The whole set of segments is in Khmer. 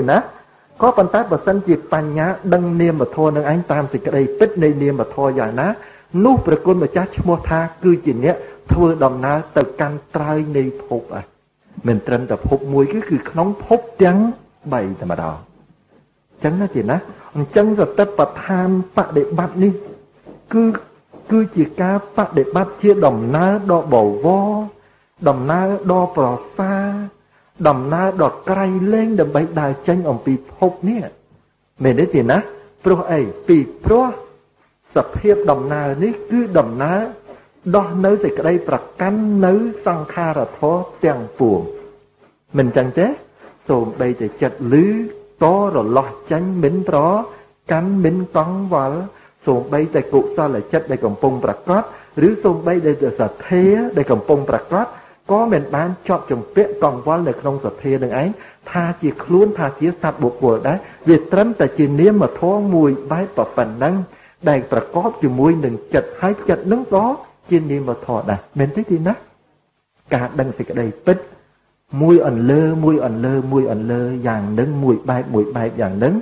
ទេណាក៏ប៉ុន្តែបើសិនជាបញ្ញាដឹងនាមធម៌នឹងឯងតាមសេចក្តីពិតនៃនាមធម៌យ៉ាងណានោះព្រះគុណម្ចាស់ឈ្មោះថា គឺជាអ្នកធ្វើដំណើរទៅកាន់ត្រើយនៃភពអ่ะមិនត្រឹមតែភពមួយគឺគឺក្នុងភពទាំង3តែម្ដងអញ្ចឹងណាជាណាអញ្ចឹងសតិប្បដ្ឋានបដិបត្តិនេះ គឺគឺជាការបដិបត្តិជាដំណើរដ៏បវរដំណើរដ៏ប្រសើរ ដំណើរដ៏ក្រៃលែងដើម្បីដើរចេញអំពីភពនេះមែនទេទេណាព្រោះអីពីព្រោះសភាពដំណើរនេះគឺដំណើរដោះនៅសេចក្តីប្រកាន់នៅសង្ខារធម៌ទាំងពួងមិនចឹងទេសូមបីតែចិត្តលឺតរលាស់ចាញ់មិនប្រកាន់មិនកង់វល់សូមបីតែកុសលចិត្តដែលកំពុងប្រកបឬសូមបីតែសទ្ធាដែលកំពុងប្រកប ក៏មិនបានជាប់ជំពាក់កង្វល់នៅក្នុងសទ្ធានឹងឯងថាជាខ្លួនថាជាសត្វបុគ្គលដែរវាត្រឹមតែជានាមធម៌មួយបែបប៉ុណ្ណឹងដែលប្រកបជាមួយនឹងចិត្តហើយចិត្តនឹងក៏ជានាមធម៌ដែរមែនទេទីណាការដឹងសេចក្តីពិតមួយអន្លើមួយអន្លើមួយអន្លើយ៉ាងនឹងមួយបែបមួយបែបយ៉ាងនឹង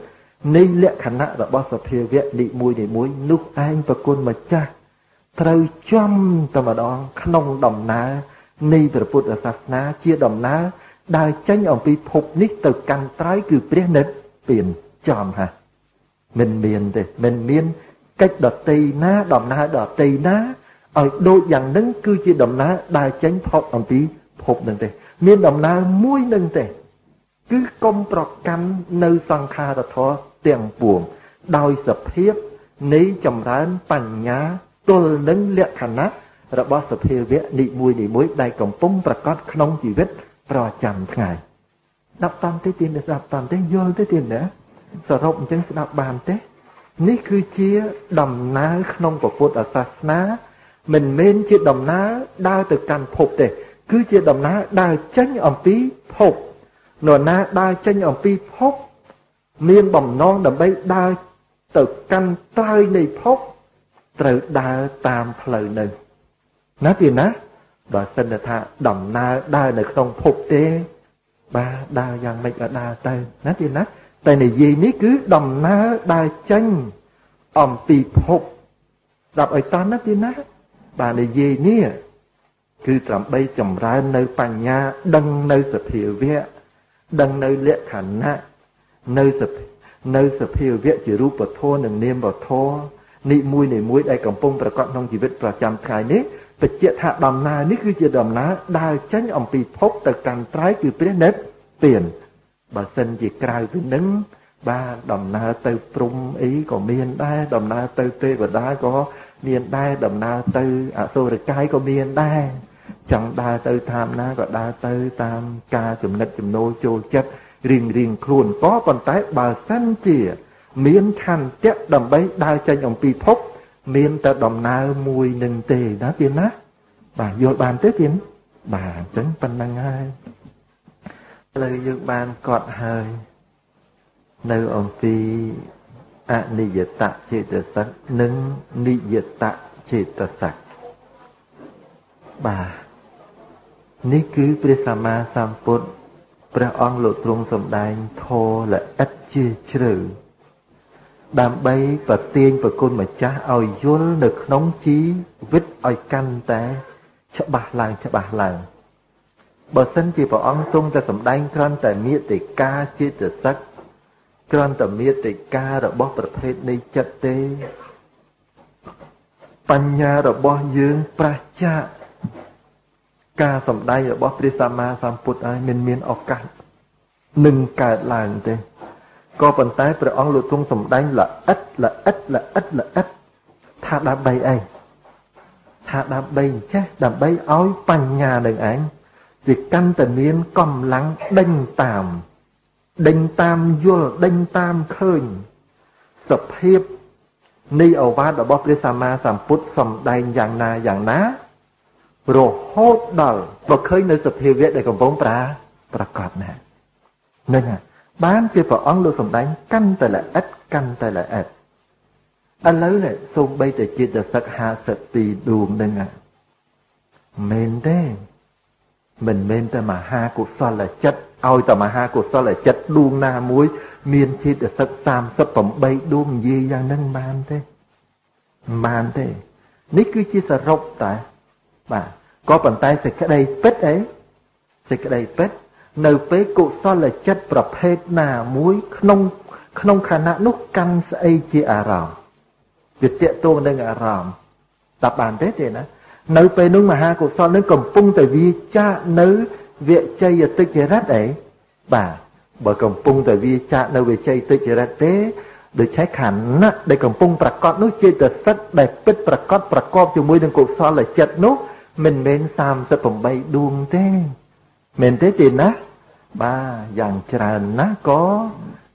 នៃលក្ខណៈរបស់សភាវៈនីមួយនីមួយនោះឯងប្រគុណម្ចាស់ត្រូវចំតែម្ដងក្នុងដំណើរ នៃព្រះពុទ្ធសាសនាជាដំណើរដើរចេញអំពីភពនេះទៅកាន់ត្រៃគឺព្រះនិព្វានចំហាមិនមានទេមិនមានកិច្ចដតីណាដំណើរដតីណាឲ្យដូចយ៉ាងនឹងគឺជាដំណើរដើរចេញផុតអំពីភពនឹងទេ មានដំណើរមួយនឹងទេ គឺកុំប្រកាន់នៅសង្ខារធម៌ទាំងពួងដោយសភាពនៃចម្រើនបញ្ញាទល់នឹងលក្ខណៈ របស់សភាវៈនិមួយនិមួយដែលកំពុងប្រកាសក្នុងជីវិតប្រចាំថ្ងៃដាក់តាមទេទៀតស្ដាប់តាមទេយល់ទេទៀតណាសរុបអញ្ចឹងស្ដាប់បានទេនេះគឺជាដំណើរក្នុងពុទ្ធសាសនា មិនមែនជាដំណើរដើរទៅកាន់ភពទេ គឺជាដំណើរដើរចេញអំពីភពនរណាដើរចេញអំពីភព មានបំណងដើម្បីដើរទៅកាន់ត្រើយនៃភព ត្រូវដើរតាមផ្លូវនឹ ងណាពីណាបើសិនថាដំណើរដើរនៅក្នុងភពទេ បាទដើរយ៉ាងម៉េចក៏ដើរទៅណាពីណាតែនិយាយនេះគឺដំណើរដើរចេញអំពីភពស្ដាប់ឲ្យតន់ណាពីណាបាទនិយាយនេះគឺដើម្បីចម្រើននៅបញ្ញា ដឹងនៅសភាវៈដឹងនៅលក្ខណៈនៅសនៅសភាវៈជារូបធម៌និងនាមធម៌នេះមួយនេះមួយដែលកំពុងប្រកបក្នុងជីវិតប្រចាំថ្ងៃនេះ បញ្ជាក់ថាដំណើរនេះគឺជាដំណើរដើរចេញអំពីភពទៅកាន់ត្រៃគឺព្រះនិព្វានបើសិនជាក្រៅពីនឹងបាទដំណើរទៅព្រំអីក៏មានដែរដំណើរទៅទេវតាក៏មានដែរដំណើរទៅអសុរកាយក៏មានដែរចង់ដើរទៅតាមណាក៏ដើរទៅតាមការចំណិតចំណូលចូលចិត្តរៀងរៀងខ្លួនក៏ប៉ុន្តែបើសិនជា មានឆន្ទៈដើម្បីដើរចេញអំពីភព មានតែដំណើរមួយនឹងទេណាទៀតណាបាទយល់បានទេទៀតបាទអញ្ចឹងប៉ុណ្្នឹងហើយឥឡូវយើងបានកត់ហើយនៅអំពីអនិយតចេតសិកនិងនិយតចេតសិកបាទនេះគឺព្រះសម្មាសម្ពុទ្ធព្រះអង្គលោកទ្រង់សម្ដែងធម៌ល្អិតជាជ្រៅ ដើម្បីប្រទាញប្រគុណម្ចាស់ឲ្យយល់នៅក្នុងជីវិតឲ្យកាន់តែច្បាស់ឡើងច្បាស់ឡើងបើសិនជាព្រះអង្គទ្រង់តែសម្ដែងគ្រាន់តែមេតិកាចិត្តសឹកគ្រាន់តែមេតិការបស់ប្រភេទនៃចិត្តទេ បញ្ញារបស់យើងប្រះចាកការសម្ដែងរបស់ព្រះសម្មាសម្ពុទ្ធហើយមិនមានឱកាសនឹងកើតឡើងទេ ក៏ប៉ុន្តែព្រះអង្គលោកទ្រង់សម្ដែងល្អិតល្អិតល្អិតល្អិតថាដើម្បីអីថាដើម្បីចេះដើម្បីឲ្យបញ្ញានឹងឯងវាកាន់តែមានកម្លាំងដេញតាមដេញតាមយល់ដេញតាមឃើញសភាពនៃអវាទរបស់ព្រះសម្មាសម្ពុទ្ធសម្ដែងយ៉ាងណាយ៉ាងណារហូតដល់បើឃើញនៅសភាវៈដែលកំពុងប្រាប្រកបណានឹង បានជាព្រះអង្គលោកសម្ដែងកាន់តែល្អិតកាន់តែល្អិតឥឡូវនេះសូមបីតែចិត្តសឹក52ដួងនឹងមែនទេមិនមែនតែមហាកុសលចិត្តឲ្យតែមហាកុសលចិត្តដួងណាមួយ មានចិត្តសឹក38ដួងនិយាយយ៉ាងហ្នឹងបានទេបានទេនេះគឺជាសរុបតែបាទក៏ប៉ុន្តែសេចក្តីពិតអីសេចក្តីពិត នៅពេលកុសលចិត្តប្រភេទណាមួយក្នុងក្នុងខណៈនោះកាន់ស្អីជាអារម្មណ៍វាតកតងនឹងអារម្មណ៍តាប់បានទេទេណានៅពេលនោះមហាកុសលនឹងកំពុងតែវាចាកនៅវិជ័យតិចរិតអីបាទបើកំពុងតែវាចាកនៅវិជ័យតិចរិតទេដូច្នេះខណៈដែលកំពុងប្រកបនោះចេតសិកដែលពិតប្រកបប្រកបជាមួយនឹងកុសលចិត្តនោះមិនមែន38ដួងទេមែនទេទេណា បាទយ៉ាងច្រើនណាស់ក៏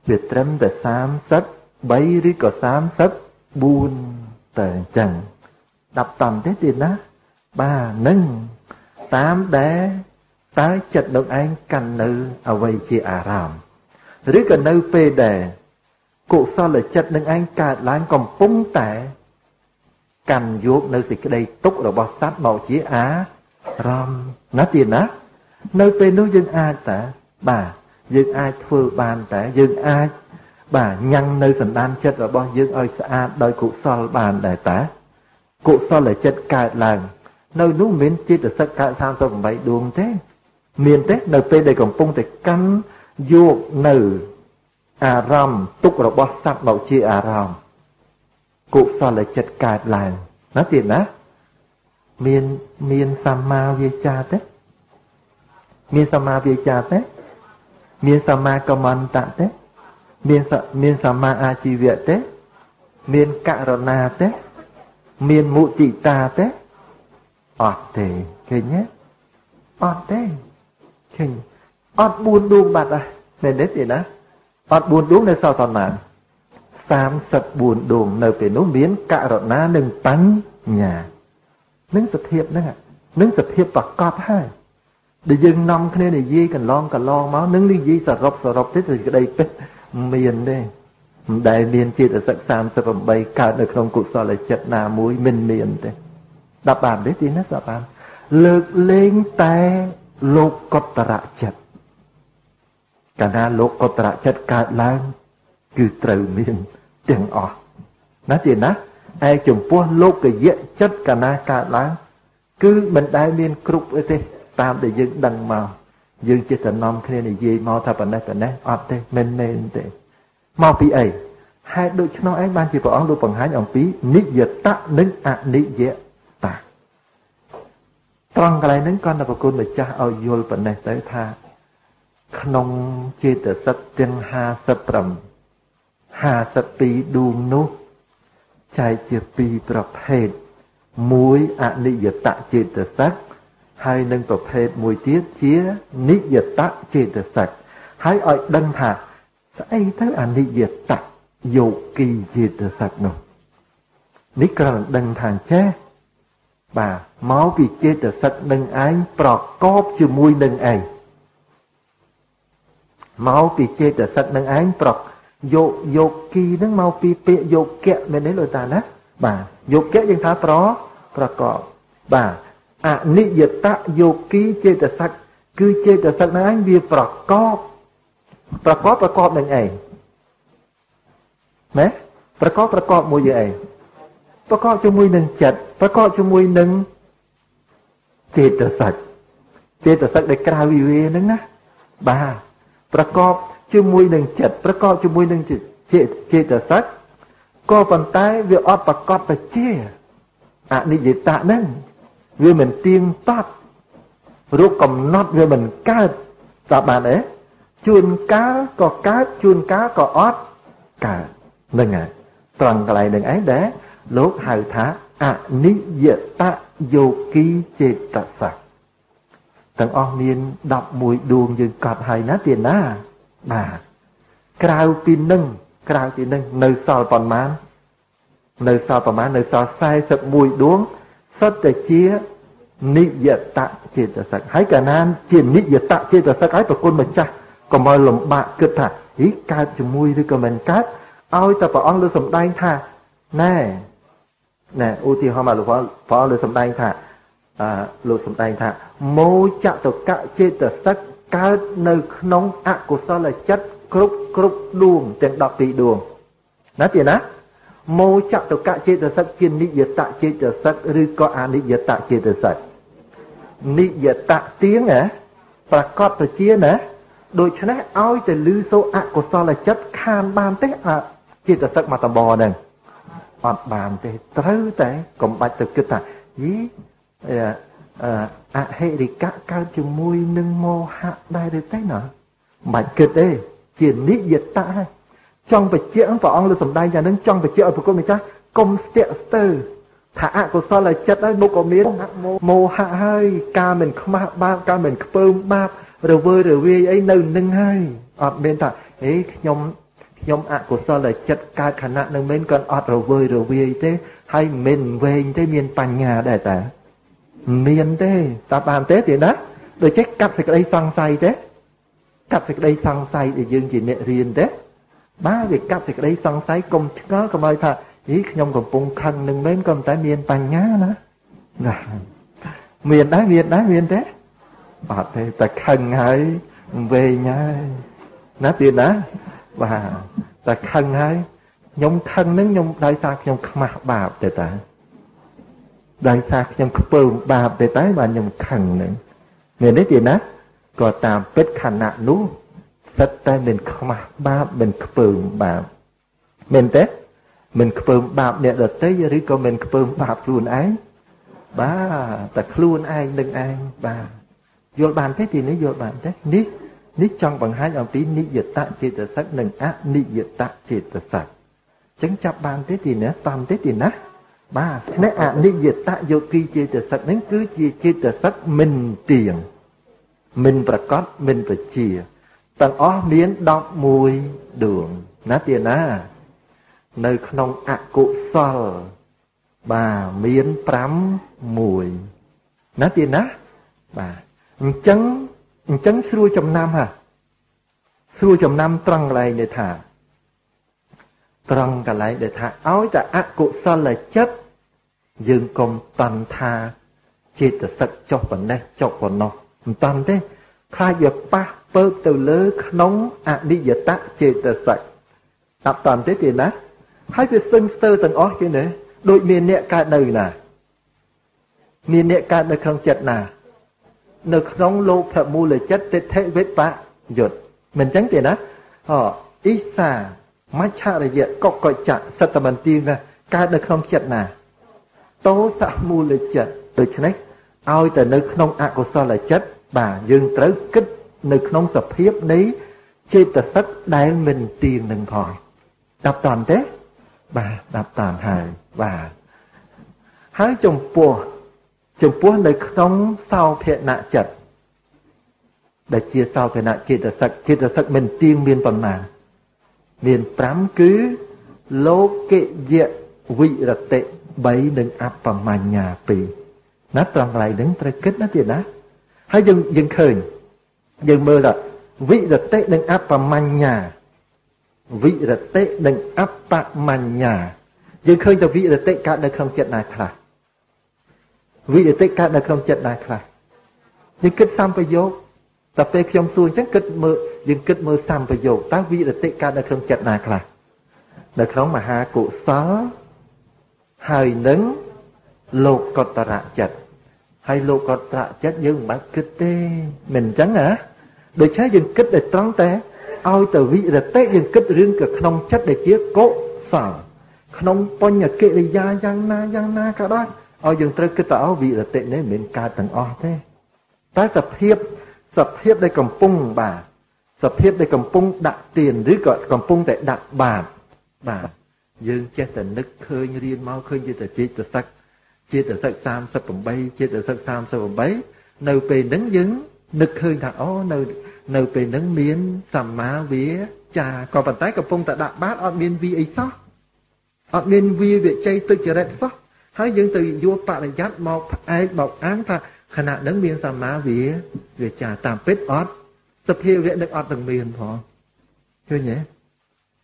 វាត្រឹមតែ33ឬក៏34តែអញ្ចឹង10តន់ទេទៀតណាបាទនឹងតាមដែលតើចិត្តនឹងឯងកាន់នៅអ្វីជាអារម្មណ៍ឬក៏នៅពេលដែលកុសលចិត្តនឹងឯងកើតឡើងកំពុងតែកាន់យកនៅសេចក្តីទុករបស់សត្វមកជាអារម្មណ៍ណាទៀតណានៅពេលនោះយើងអាចតា បាទយើងអាចធ្វើបានតែយើងអាចបាទញ៉ាំងនៅសន្តានចិត្តរបស់យើងឲ្យស្អាតដោយកុសលបានដែរតាកុសលចិត្តកើតឡើង នៅនោះមិនចិត្តសឹកកើត38ដួងទេ មានទេ នៅពេលដែលកំពុងតែកាន់យកនៅអារម្មណ៍ទុករបស់សត្វមកជាអារម្មណ៍កុសលចិត្តកើតឡើងណាទៀតណាមានមានសម្មាវាចាទេមានសម្មាវាចាទេ មានសម្មាកម្មន្តៈទេមានមានសម្មាអាជីវៈទេមានករណាទេមានមុទិតាទេអត់ទេឃើញទេអត់ទេឃើញអត់4ដួងបាត់ហើយមែនទេទេណាអត់4ដួងនៅសល់ប៉ុន្មាន34ដួងនៅពេលនោះមានករណានិងបញ្ញានឹងសភាពហ្នឹងនឹងសភាពប្រកបហើយ ដែលយើងនាំគ្នានិយាយកន្លងកន្លងមកនឹងនិយាយសរុបសរុបទេទៅក្តីពិតមានទេមិនដែលមានចិត្តសឹក38កើតនៅក្នុងកុសលចិត្តណាមួយមិនមានទេដល់បានទេទីនេះដល់បានលើកលែងតែលោកកតរៈចិត្តកាលណាលោកកតរៈចិត្តកើតឡើងគឺត្រូវមានទាំងអស់ណាទីណាឯចំពោះលោកយៈចិត្តកាលណាកើតឡើងគឺមិនដែលមានគ្រប់ទេ តាមដែលយើងដឹងមកយើងចេះតែនាំគ្នានិយាយមកថាប៉ុណ្ណេះប៉ុណ្ណេះអត់ទេមិនមែនទេមកពីអីហេតុដូច្នោះឯងបានជាព្រះអង្គលោកបង្ហាញអំពីនិយតៈនិងអនិយតៈត្រង់កន្លែងហ្នឹងគាត់តែប្រគុណម្ចាស់ឲ្យយល់ប៉ុណ្ណេះទៅថា ក្នុងចេតសិកទាំង55 52ដួងនោះចែកជាពីរប្រភេទមួយអនិយតចេតសិក ហើយនឹងប្រភេទមួយទៀតជានិយតចេតសិកហើយឲ្យដឹងថាស្អីទៅអនិយតយោគីចេតសិកនោះនេះគ្រាន់តែដឹងថាចេះបាទមកពីចេតសិកនឹងឯងប្រកបជាមួយនឹងឯងមកពីចេតសិកនឹងឯងប្រកយកយកគីនឹងមកពីពាក្យយកគៈមែនទេលោកតាណាបាទយកគៈយើងថាប្រប្រកបបាទ អនិយតយោគីចេតសិកគឺចេតសិកនឹងឯងវាប្រកបប្រកបប្រកបនឹងឯងណាប្រកបប្រកបមួយយើងឯងប្រកបជាមួយនឹងចិត្តប្រកបជាមួយនឹងចេតសិកចេតសិកដែលក្រៅវិវេហ្នឹងណាបាទប្រកបជាមួយនឹងចិត្តប្រកបជាមួយនឹងចេតសិកក៏ប៉ុន្តែវាអត់ប្រកបទៅជាអនិច្ចតៈហ្នឹង វាមិនទៀងទាត់រូបកំណត់វាមិនកើតតើបានទេជួនកាលក៏កើតជួនកាលក៏អត់កើតហ្នឹងហើយត្រង់កន្លែងហ្នឹងឯងដែលលោកហៅថាអនិយតយោគីចេតសៈទាំងអស់មាន11ដួងយើងកត់ហើយណាទៀតណាបាទក្រៅពីនឹងក្រៅពីនឹងនៅសល់ប៉ុន្មាន នៅសល់ប្រមាណនៅសល់41ដួង សុទ្ធតែជានិយតចេតសិកហើយកាលណាជានិយតចេតសិកហើយប្រគុណម្ចាស់កុំឲ្យលំបាកគិតថាហីកើតជាមួយឬក៏មិនកើតឲ្យតែព្រះអង្គលើសំដែងថាណែណែឧទាហរណ៍មកលោកព្រះអង្គលើសំដែងថាអឺលោកសំដែងថាមោចតកៈចេតសិកកើតនៅក្នុងអកុសលចិត្តគ្រប់គ្រប់ដួងទាំង12ដួងណាទៀតណា មោចតុកចេតសិកជានិយតចេតសិកឬក៏អនិយតចេតសិកនិយតទៀងណាប្រកបទៅជាណាដូច្នេះឲ្យទៅលឺសូអកុសលចិត្តខានបានទេអចេតសិកមកតបហ្នឹងអត់បានទេត្រូវតែកុំបាច់ទៅគិតថាយីអហិរិកៈកើតជាមួយនឹងមោហៈដែរទេទេណាមិនបាច់គិតទេជានិយតៈហើយ ចង់បញ្ជាក់ព្រះអង្គលើសំដែងយ៉ាងនឹងចង់បញ្ជាក់ឲ្យប្រគុណម្ចាស់កុំស្ទាក់ស្ទើរថាអកុសលចិត្តហើយមុខក៏មានមោហៈហើយការមិនខ្មាស់បាបការមិនខ្ពើមបាបរវើរវាយអីនៅនឹងហើយអត់មានថាអេខ្ញុំខ្ញុំអកុសលចិត្តកើតខណៈនឹងមិនគាត់អត់រវើយរវាយទេហើយមិនវែងទេមានបញ្ញាដែរតាមានទេតើបានទេទេណាដូចចេះកាត់សេចក្តីសង្ស័យទេកាត់សេចក្តីសង្ស័យដែលយើងជាអ្នករៀនទេ បាទវាកាត់សេចក្តីសង្ស័យកុំឆ្ងល់កុំឲ្យថាហីខ្ញុំកំពុងខឹងនឹងមែនក៏តែមានបញ្ញាណាណាមានដែរមានដែរមានទេអត់ទេតែខឹងហើយវែងហើយណាទៀតណាបាទតែខឹងហើយខ្ញុំខឹងនឹងខ្ញុំដោយសារខ្ញុំខ្មាស់បាបទេតាដោយសារខ្ញុំខ្ពើមបាបទេតែបានខ្ញុំខឹងនឹងមានទេទៀតណាក៏តាមពិតខណៈនោះ សិតតែមិនខ្មាស់បាបមិនខ្ពើមបាបមែនទេមិនខ្ពើមបាបអ្នកដទៃឬក៏មិនខ្ពើមបាបខ្លួនឯងបាទតែខ្លួនឯងនឹងឯងបាទយល់បានទេទីនេះយល់បានទេនេះនេះចង់បង្ហាញអំពីនិយតចេតសិកនិងអនិយតចេតសិកចឹងចាប់បានទេទីនេះតាមទេទីណាបាទឆ្នេះអនិយតយោគីចេតសិកហ្នឹងគឺជាចេតសិកមិនទៀងមិនប្រកបមិនបជា ទាំងអស់មាន11ដួងណាទៀតណា នៅក្នុងអកុសល បាទមាន5មួយណាទៀតណាបាទអញ្ចឹងអញ្ចឹងស្រួលចំណាំហ่ะស្រួលចំណាំត្រង់កន្លែងដែលថាត្រង់កន្លែងដែលថាឲ្យតែអកុសលចិត្តយើងកុំតន់ថាចេតសិកចុះប៉ុណ្ណេះចុះប៉ុណ្ណោះមិនតន់ទេ ខ្លាចវាប៉ះពើកទៅលើក្នុងអនិយតចេតសិកតាប់តន់ទេទេណាហើយវាសឹងស្ទើរទាំងអស់គេណាដូចមានអ្នកកើតនៅណាមានអ្នកកើតនៅក្នុងចិត្តណានៅក្នុងលោកភមូលចិត្តទិដ្ឋិវិបយុទ្ធមិនចឹងទេណាអអ៊ីសមច្ឆរិយកកកចៈសតមន្ទីណាកើតនៅក្នុងចិត្តណាតោសមូលចិត្តដូច្នេះឲ្យតែនៅក្នុងអកុសលចិត្ត បាទយើងត្រូវគិតនៅក្នុងសភាពនៃចេតសិកដែលមិនទៀងនឹងផងដាប់តាន់ទេបាទដាប់តាន់ហើយបាទហើយចំពោះចំពោះនៅក្នុងសោភណចិត្តដែលជាសោភណចិត្តសិកចិត្តសិកមិនទៀងមានប៉ុន្មានមាន5គឺលោកិយវិរតិ3និងអបមញ្ញា2ណាត្រង់កន្លែងហ្នឹងត្រូវគិតណាទៀតណា ហើយយើងយើងឃើញយើងមើលថាវិរតិនិងអបមញ្ញាវិរតិនិងអបមញ្ញាយើងឃើញតែវិរតិកើតនៅក្នុងចិត្តណាខ្លះវិរតិកើតនៅក្នុងចិត្តណាខ្លះយើងគិតសម្ប្រយោគតែពេលខ្ញុំសួរអញ្ចឹងគិតមើលយើងគិតមើលសម្ប្រយោគតើវិរតិកើតនៅក្នុងចិត្តណាខ្លះនៅក្នុងមហាកុសលហើយនឹងលោកកតរៈចិត្ត ហើយលោកកតរៈចិត្តយើងមិនបាច់គិតទេមិនអញ្ចឹងណាដូច្នេះយើងគិតតែត្រង់តែឲ្យទៅវិរតិយើងគិតរឿងក៏ក្នុងចិត្តដែលជាកុសលក្នុងបញ្ញកិរិយាយ៉ាងណាយ៉ាងណាក៏ដោយឲ្យយើងត្រូវគិតទៅអោវិរតិនេះមិនមែនកើតទាំងអស់ទេតែសភាពសភាពដែលកំពុងបាទសភាពដែលកំពុងដាក់ទៀនឬក៏កំពុងតែដាក់បាតបាទយើងចេះតែនឹកឃើញរៀនមកឃើញជាតែចេតសិក ចេតសិក38ចេតសិក38នៅពេលហ្នឹងយើងនឹកឃើញថាអូនៅនៅពេលហ្នឹងមានសម្មាវាចាក៏ប៉ុន្តែកំពុងតែដាក់បាតអត់មានវាអីសោះអត់មានវាវិជ័យទុច្ចរិតសោះហើយយើងទៅយកបរិយ័តមកផ្អែកមកអានថាខណៈនឹងមានសម្មាវាវាចាតាមពិតអត់សភាវៈនឹងអត់ទាំងមានផងឃើញទេ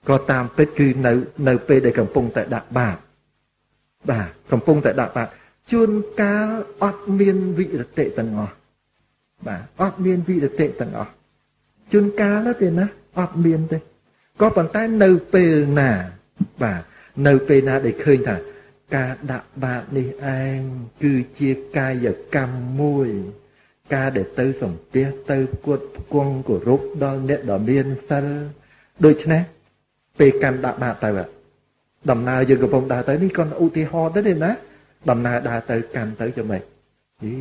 ក៏តាមពិតគឺនៅនៅពេលដែលកំពុងតែដាក់បាតបាទកំពុងតែដាក់បាត ជួនកាលអត់មានវិរតិទាំងអស់បាទអត់មានវិរតិទាំងអស់ជួនកាលទេណាអត់មានទេក៏ប៉ុន្តែនៅពេលណា បាទនៅពេលណាដែលឃើញថា ការដាក់បាតនេះឯងគឺជាកាយកម្មមួយ ការដែលទៅសំពះទៅគួតផ្គង់គោរពដល់អ្នកដ៏មានសិលដូច្នេះពេលកាន់ដាក់បាតទៅដំណើរយើងកំពុងដើរទៅនេះក៏ឧទាហរណ៍ទៅទេណា ដំណើរដើរទៅកាន់ទៅយ៉ាងម៉េចយី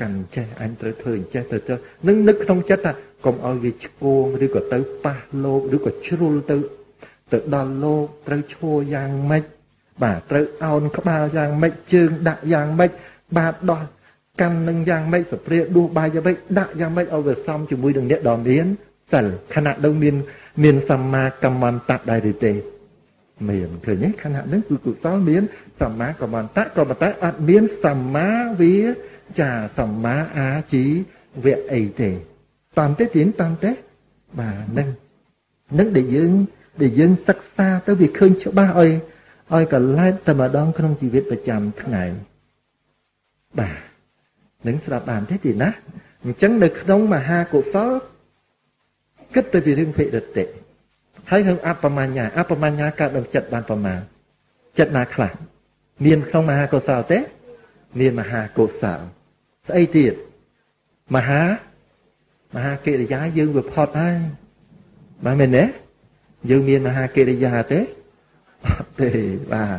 កាន់ចេះអញត្រូវធ្វើអញ្ចេះទៅទៅនឹងនឹកក្នុងចិត្តថាកុំឲ្យវាឆ្គងឬក៏ទៅប៉ះលោកឬក៏ជ្រុលទៅ ទៅដល់លោកត្រូវឈរយ៉ាងម៉េចបាទត្រូវអោនក្បាលយ៉ាងម៉េចជើងដាក់យ៉ាងម៉េចបាទដោះកាន់នឹងយ៉ាងម៉េចសព្រាដួសបាយយ៉ាងម៉េចដាក់យ៉ាងម៉េចឲ្យវាសមជាមួយនឹងអ្នកដ៏មានសិលខណៈនោះមាន មានសម្មាកម្មន្តៈដែរឬទេមានឃើញទេខណៈនោះគឺកុសលមាន សម្មាកម្មន្តៈក៏ប៉ុន្តែអត់មានសម្មាវាចាសម្មាអាជីវៈអីទេតាមទេទៀងតាមទេបាទនឹងនឹងដែលយើងដែលយើងសិក្សាទៅវាឃើញច្បាស់ឲ្យឲ្យកលែតតែម្ដងក្នុងជីវិតប្រចាំថ្ងៃបាទនឹងស្ដាប់បានទេទីណាអញ្ចឹងនៅក្នុងមហាកុសលគិតទៅពីរឿងភិរិតិហើយក្នុងអបមញ្ញាអបមញ្ញាកើតដល់ចិត្តបានប្រមាណចិត្តណាខ្លះ មានក្នុងមហាកុសលទេ មានមហាកុសលស្អីទៀតមហាមហាកិរិយាយើងវាផុតហើយបាទមែនទេយើងមានមហាកិរិយាទេអត់ទេបាទ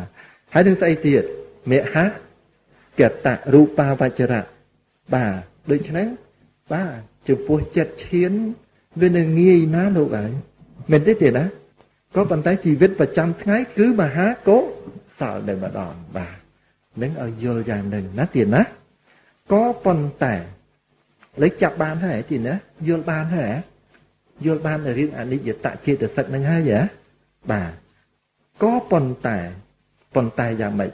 ហើយនឹងស្អីទៀតមហៈកតៈរូបាវចរៈបាទដូច្នេះបាទចំពោះចិត្តឈានវានៅងាយណាលោកហើយមែនទេទេណាក៏ប៉ុន្តែជីវិតប្រចាំថ្ងៃគឺមហាកុសល តែម្ដងបាទនឹងឲ្យយល់យ៉ាងនឹងណាទៀតណាក៏ប៉ុន្តែលើចាប់បានហើយទីណាយល់បានហើយយល់បានរឿងអនិច្ចតចេតសិកនឹងហើយហ៎បាទក៏ប៉ុន្តែប៉ុន្តែយ៉ាងម៉េច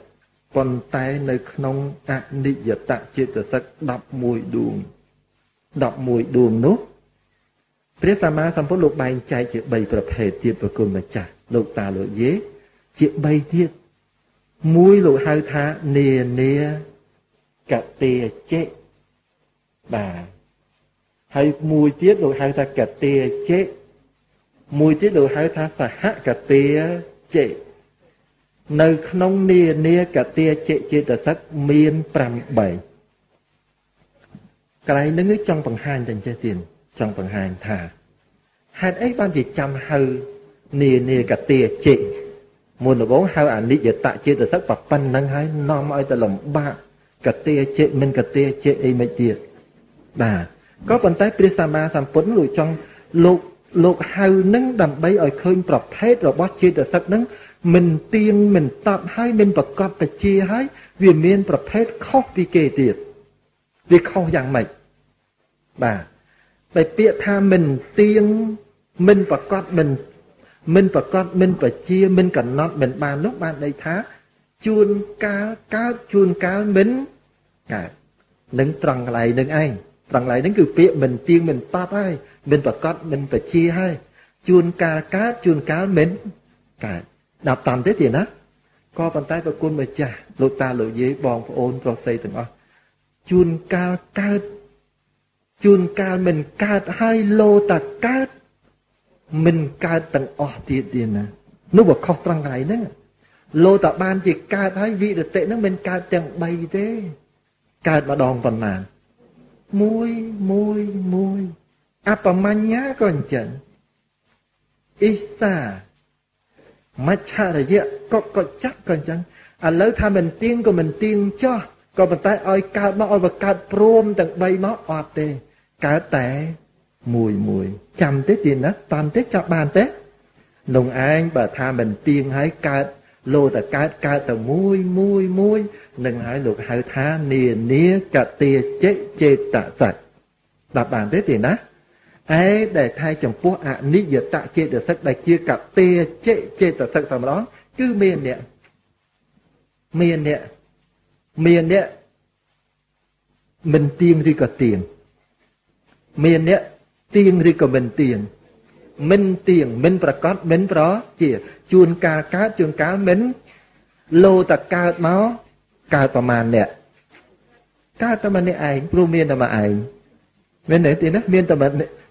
ប៉ុន្តែនៅក្នុងអនិច្ចតចេតសិក11ដួង11ដួងនោះព្រះសម្មាសម្ពុទ្ធលោកបែងចែកជា3ប្រភេទទៀតប្រគុណម្ចាស់លោកតាលោកយេជា3ទៀត មួយលោកហៅថានានាកតេចេបាទហើយមួយទៀតលោកហៅថាកតេចេមួយទៀតលោកហៅថាសហកតេចេនៅក្នុងនានាកតេចេចេតសិកមាន8កន្លែងនេះចង់បង្ហាញតែចេះទៀតចង់បង្ហាញថាហេតុអីបានជាចាំហៅនានាកតេចេ មុនដំបូងហៅអនិច្ចតចេតសិកប៉ុណ្្នឹងហើយនាំឲ្យទៅលំបាកកតេចេមិនកតេចេអីមិនទៀតបាទក៏ប៉ុន្តែព្រះសម្មាសម្ពុទ្ធលោកចង់លោកលោកហៅនឹងដើម្បីឲ្យឃើញប្រភេទរបស់ចេតសិកនឹងមិនទៀងមិនតប់ហើយមិនប្រកបបជាហើយវាមានប្រភេទខុសពីគេទៀតវាខុសយ៉ាងម៉េចបាទតែពាក្យថាមិនទៀងមិនប្រកបមិន មិនប្រកបមិនបជាមិនកំណត់មិនបាននោះបានន័យថាជួនកាលកើតជួនកាលមិនកើតនឹងត្រង់កន្លែងនឹងឯងត្រង់កន្លែងហ្នឹងគឺពាក្យមិនទៀងមិនតបហើយមិនប្រកបមិនបជាហើយជួនកាលកើតជួនកាលមិនកើតដល់តាមទេទៀតណាក៏ប៉ុន្តែប្រគុណម្ចាស់លោកតាលោកយាយបងប្អូនប្រុសស្រីទាំងអស់ជួនកាលកើតជួនកាលមិនកើតហើយលោតាកើត មិនកើតទាំងអស់ទៀតទៀតណានោះវាខុសត្រង់កន្លែងហ្នឹងលោតាបានជាកើតហើយវិរតិហ្នឹងមិនកើតទាំង3ទេ កើតម្ដងប៉ុន្មានមួយមួយមួយអបមញ្ញាក៏អញ្ចឹងអ៊ីសាមច្ឆរយៈក៏ក៏ចាក់ក៏អញ្ចឹងឥឡូវថាមិនទៀងក៏មិនទៀងចោះក៏ប៉ុន្តែឲ្យកើតមកឲ្យវាកើតព្រមទាំង3មកអត់ទេកើតតែមួយមួយ ចាំទេទៀតណាតាមទេចាប់បានទេនងឯងបើថាមិនទៀងហើយកើតលោតកើតកើតតែមួយមួយមួយនឹងហើយលោកហៅថានានាកតិចេចេតសច្ចដល់បានទេទេណាឯដែលថៃចំពោះអនិយតចេតសិកដែលជាកតិចេចេតសិកតែម្ដងគឺមានអ្នកមានអ្នកមានអ្នកមិនទៀងឬក៏ទៀងមានអ្នក ទៀងឬក៏មិនទៀងមិនទៀងមិនប្រកាសមិនប្រជាជួនកាលកើតជួនកាលមិនលោតកើតមកកើតប្រមាណអ្នកកើតតែម្នាក់ឯងព្រោះមានតែម្នាក់ឯងមែនទេទីណាមានតែ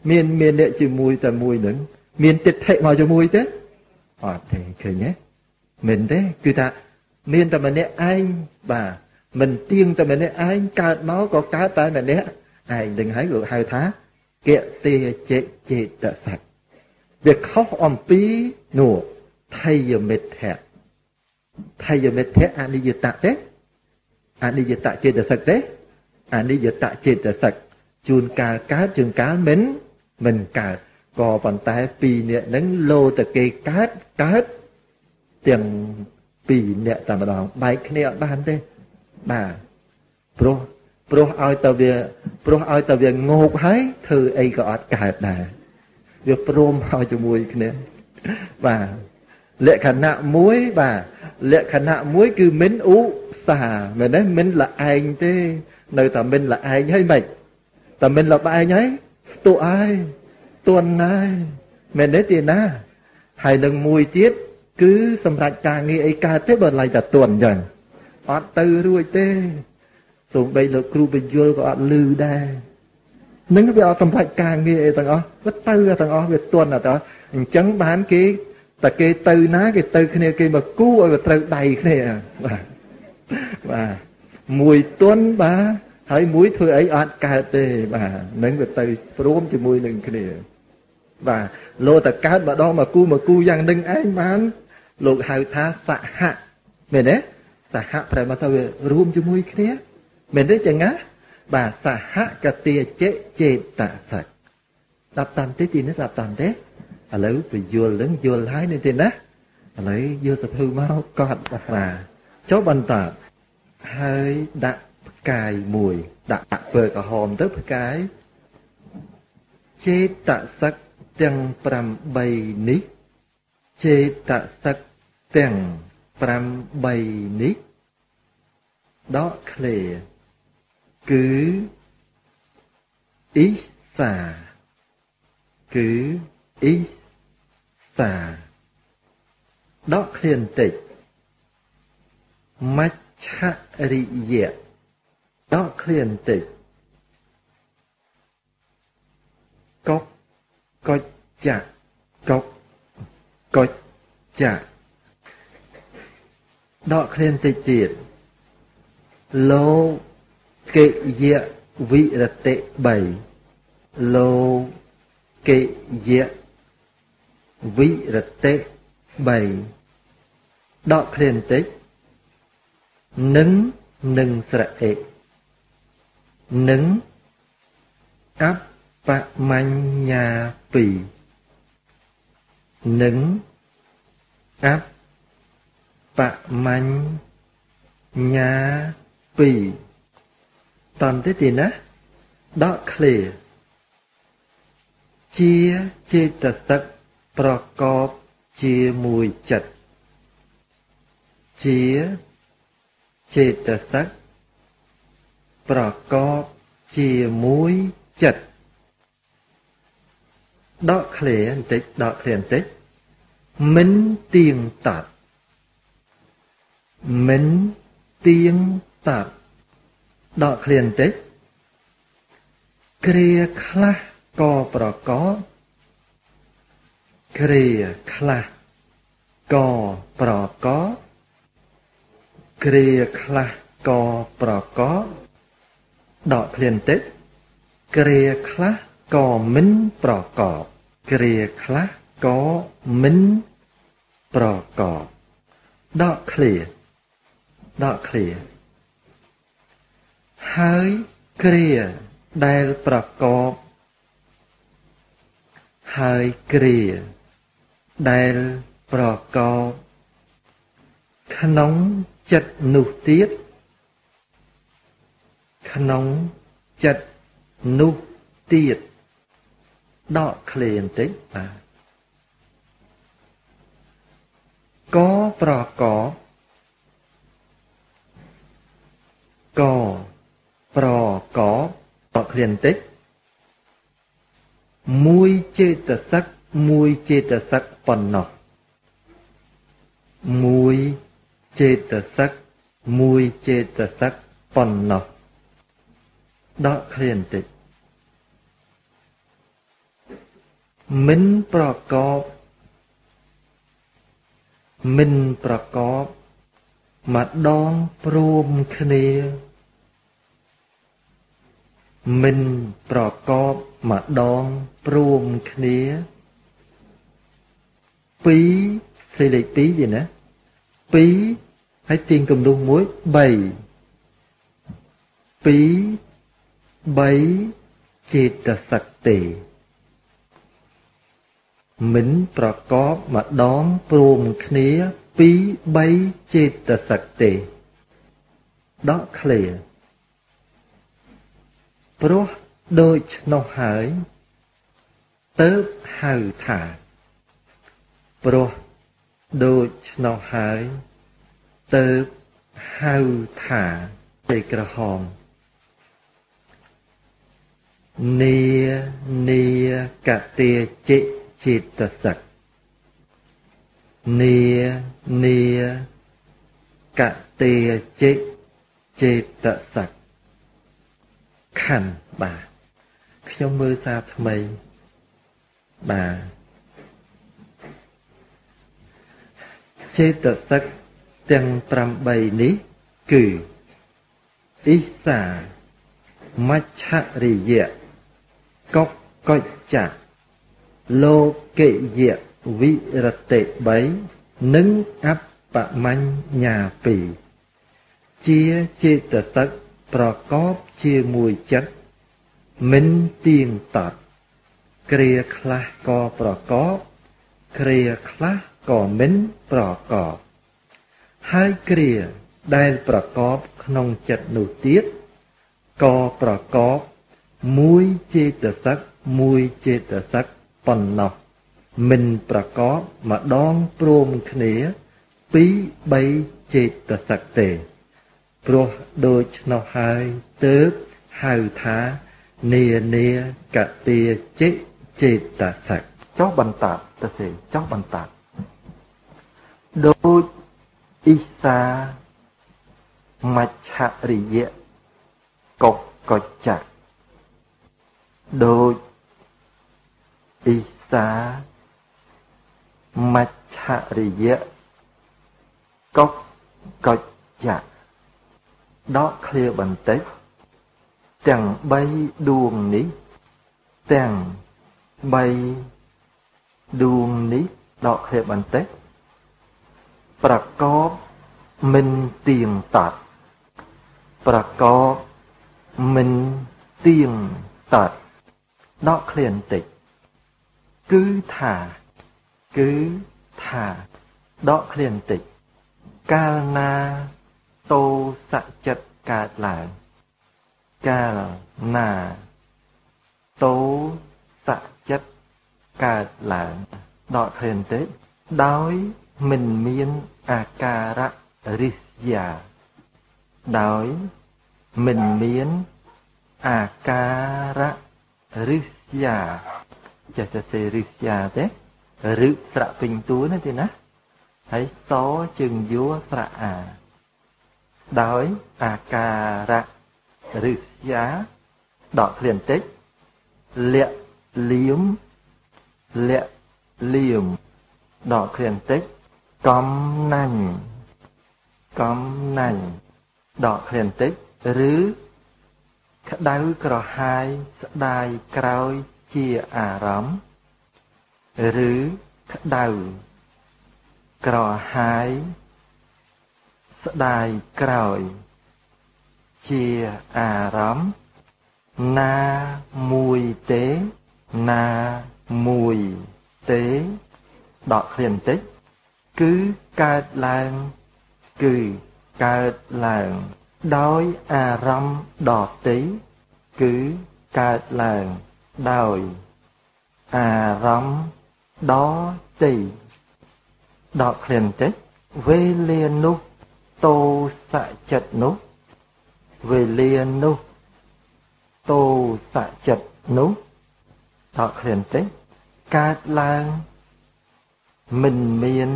មានមានអ្នកជាមួយតែមួយនឹងមានទិដ្ឋិមកជាមួយទេអត់ទេឃើញទេមិនទេគឺថាមានតែម្នាក់ឯងបាទមិនទៀងតែម្នាក់ឯងកើតមកក៏កើតតែម្នាក់ឯងនឹងហើយលោកហៅថា គតិចេចេតសៈវាខុសអំពីនោះថយមិទ្ធៈថយមិទ្ធៈអនិយតៈទេអនិយតៈចេតសិកទេអនិយតៈចេតសិកជួនកាលកើតជួនកាលមិនមិនកើតក៏ប៉ុន្តែពីរនាក់ហ្នឹងលោតគេកើតកើតទាំងពីរនាក់តែម្ដងបែកគ្នាអត់បានទេបាទព្រោះ ព្រោះឲ្យតែវាព្រោះឲ្យតែវាងោកហើយធ្វើអីក៏អត់កើតដែរវាព្រមឲ្យជាមួយគ្នាបាទលក្ខណៈមួយបាទលក្ខណៈមួយគឺមិនឧស្សាហ៍មែនទេមិនលឯងទេ នៅតែមិនលឯងហើយមិនតែមិនលបែងហើយស្ទុះហើយទន់ហើយមែនទេទីណាហើយនឹងមួយទៀតគឺសម្រាប់ការងារអីកើតទេបើឡៃតែទន់អញ្ចឹងអត់ទៅរួចទេ សូម្បីលោកគ្រូបញ្យលក៏អត់លឺដែរនឹងវាអត់សម្រាប់ការងារអីទាំងអស់វាទៅទាំងអស់វាទន់អត់អញ្ចឹងបានគេតែគេទៅណាគេទៅគ្នាគេមកគូឲ្យវាត្រូវដៃគ្នាបាទបាទមួយទន់បាទហើយមួយធ្វើអីអត់កើតទេបាទនឹងវាទៅព្រមជាមួយនឹងគ្នាបាទលោតកើតម្ដងមកគូមកគូយ៉ាងនឹងឯងបាន លោកហៅថាសហមែនទេសហប្រែមកទៅវារួមជាមួយគ្នា មែនទេចឹងណាបាទសហកតិចេចេតសៈដាប់តាមទេទីនេះដាប់តាមទេឥឡូវពយល់នឹងយល់ហើយនេះទេណាឥឡូវយកទៅធ្វើមកកត់បាចុះបន្តហើយដាក់ផ្កាយមួយ ដាក់ដាក់ពើក្រហមទៅផ្កាយចេតសឹកទាំង8នេះចេតសឹកទាំង8នេះដកឃ្លេ គឺអ៊ីសាគឺអ៊ីសាដកឃ្លាបន្តិចមច្ឆរិយៈដកឃ្លាបន្តិចកុកកុចចៈកុកកុចចៈដកឃ្លាបន្តិចទៀតលោក កិយៈវិរតិ3លោកកិយៈវិរតិ3ដកឃ្លាបន្តិចនឹងនឹងស្រៈអេនឹងអបមញ្ញា2នឹងអបមញ្ញា2 តន្តិទីណាដកឃ្លាជាចេតសិកប្រកបជាមួយចិត្តជាចេតសិកប្រកបជាមួយចិត្តដកឃ្លាបន្តិចដកឃ្លាបន្តិចមិនទៀងតាត់មិនទៀងតាត់ ដកឃ្លាបន្តិចគ្រាខ្លះក៏ប្រកបគ្រាខ្លះក៏ប្រកបគ្រាខ្លះក៏ប្រកបដកឃ្លាបន្តិចគ្រាខ្លះក៏មិនប្រកបគ្រាខ្លះក៏មិនប្រកបដកឃ្លាដកឃ្លា ហើយគ្រាដែលប្រកបហើយគ្រាដែលប្រកបក្នុងចិត្តនោះទៀតក្នុងចិត្តនោះទៀតដកឃ្លាបន្តិចបាទកប្រកបក ប្រកបដកឃ្លាបន្តិចមួយចេតសិកមួយចេតសិកប៉ុណ្ណោះមួយចេតសិកមួយចេតសិកប៉ុណ្ណោះដកឃ្លាបន្តិចមិនប្រកបមិនប្រកបម្ដងព្រមគ្នា មិនប្រកបម្ដងព្រមគ្នា2សេលេខ2ទេណា2ហើយទាញកំនុះមួយ3 2 3ចេតសិកទេមិនប្រកបម្ដងព្រមគ្នា2 3ចេតសិកទេដកឃ្លា ព្រោះដូច្នោះហើយទៅហៅថាព្រោះដូច្នោះហើយទៅហៅថាទេក្រហមនីនីកតិចិចិត្តសឹកនីនីកតិចិចិត្តសឹក ខណ្ឌបាទខ្ញុំមើលសារថ្មីបាទចេតសិកទាំង8នេះគឺអ៊ីសាមច្ឆរិយៈកុកកុច្ចៈលោកិយៈវិរតិ3និងអបបញ្ញញា2ជាចេតសិក ប្រកបជាមួយចិត្តមិនទៀងទាត់គ្រាខ្លះក៏ប្រកបគ្រាខ្លះក៏មិនប្រកបហើយគ្រាដែលប្រកបក្នុងចិត្តនោះទៀតក៏ប្រកបមួយចេតសិកមួយចេតសិកប៉ុណ្ណោះមិនប្រកបម្ដងព្រមគ្នា2 3ចេតសិកទេ ព្រោះដូច្នោះហើយទើបហៅថានានាកតិចិចេតសិកចុះបន្តទៅទេចុះបន្តដូចអ៊ីសាមច្ឆរិយៈកុកកច្ចៈដូចអ៊ីសាមច្ឆរិយៈកុកកច្ចៈ ដកឃ្លាបន្តិចទាំង3ដួងនេះទាំង3ដួងនេះដកឃ្លាបន្តិចប្រកបមិនទៀងតាត់ប្រកបមិនទៀងតាត់ដកឃ្លាបន្តិចគឺថាគឺថាដកឃ្លាបន្តិចកាលណា តោសចិត្តកើតឡើងកាលណាតោសចិត្តកើតឡើងដកឃ្លាបន្តិចដោយមិនមានអាការៈរិស្យាដោយមិនមានអាការៈរិស្យាចេះតែសេរិស្យាទេរឹស្រៈពេញតួណាទេណាហើយសជើងយួរស្រៈអា ដោយអាការៈរិស្យាដកឃ្លាបន្តិចលៈលៀមលៈលៀមដកឃ្លាបន្តិចកំណាញ់កំណាញ់ដកឃ្លាបន្តិចឬក្តៅក្រហាយស្ដាយក្រោយជាអារម្មណ៍ឬក្តៅក្រហាយ ស្ដាយក្រោយ ជាអារម្មណ៍ណាមួយទេណាមួយទេដកឃ្លាបន្តិចគឺកើតឡើងគឺកើតឡើងដោយអារម្មណ៍ដតីគឺកើតឡើងដោយអារម្មណ៍ដតីដកឃ្លានទេវេលានោះ តោសៈចិត្តនោះវេលានោះតោសៈចិត្តនោះដកឃ្លានទេកើតឡើងមិនមាន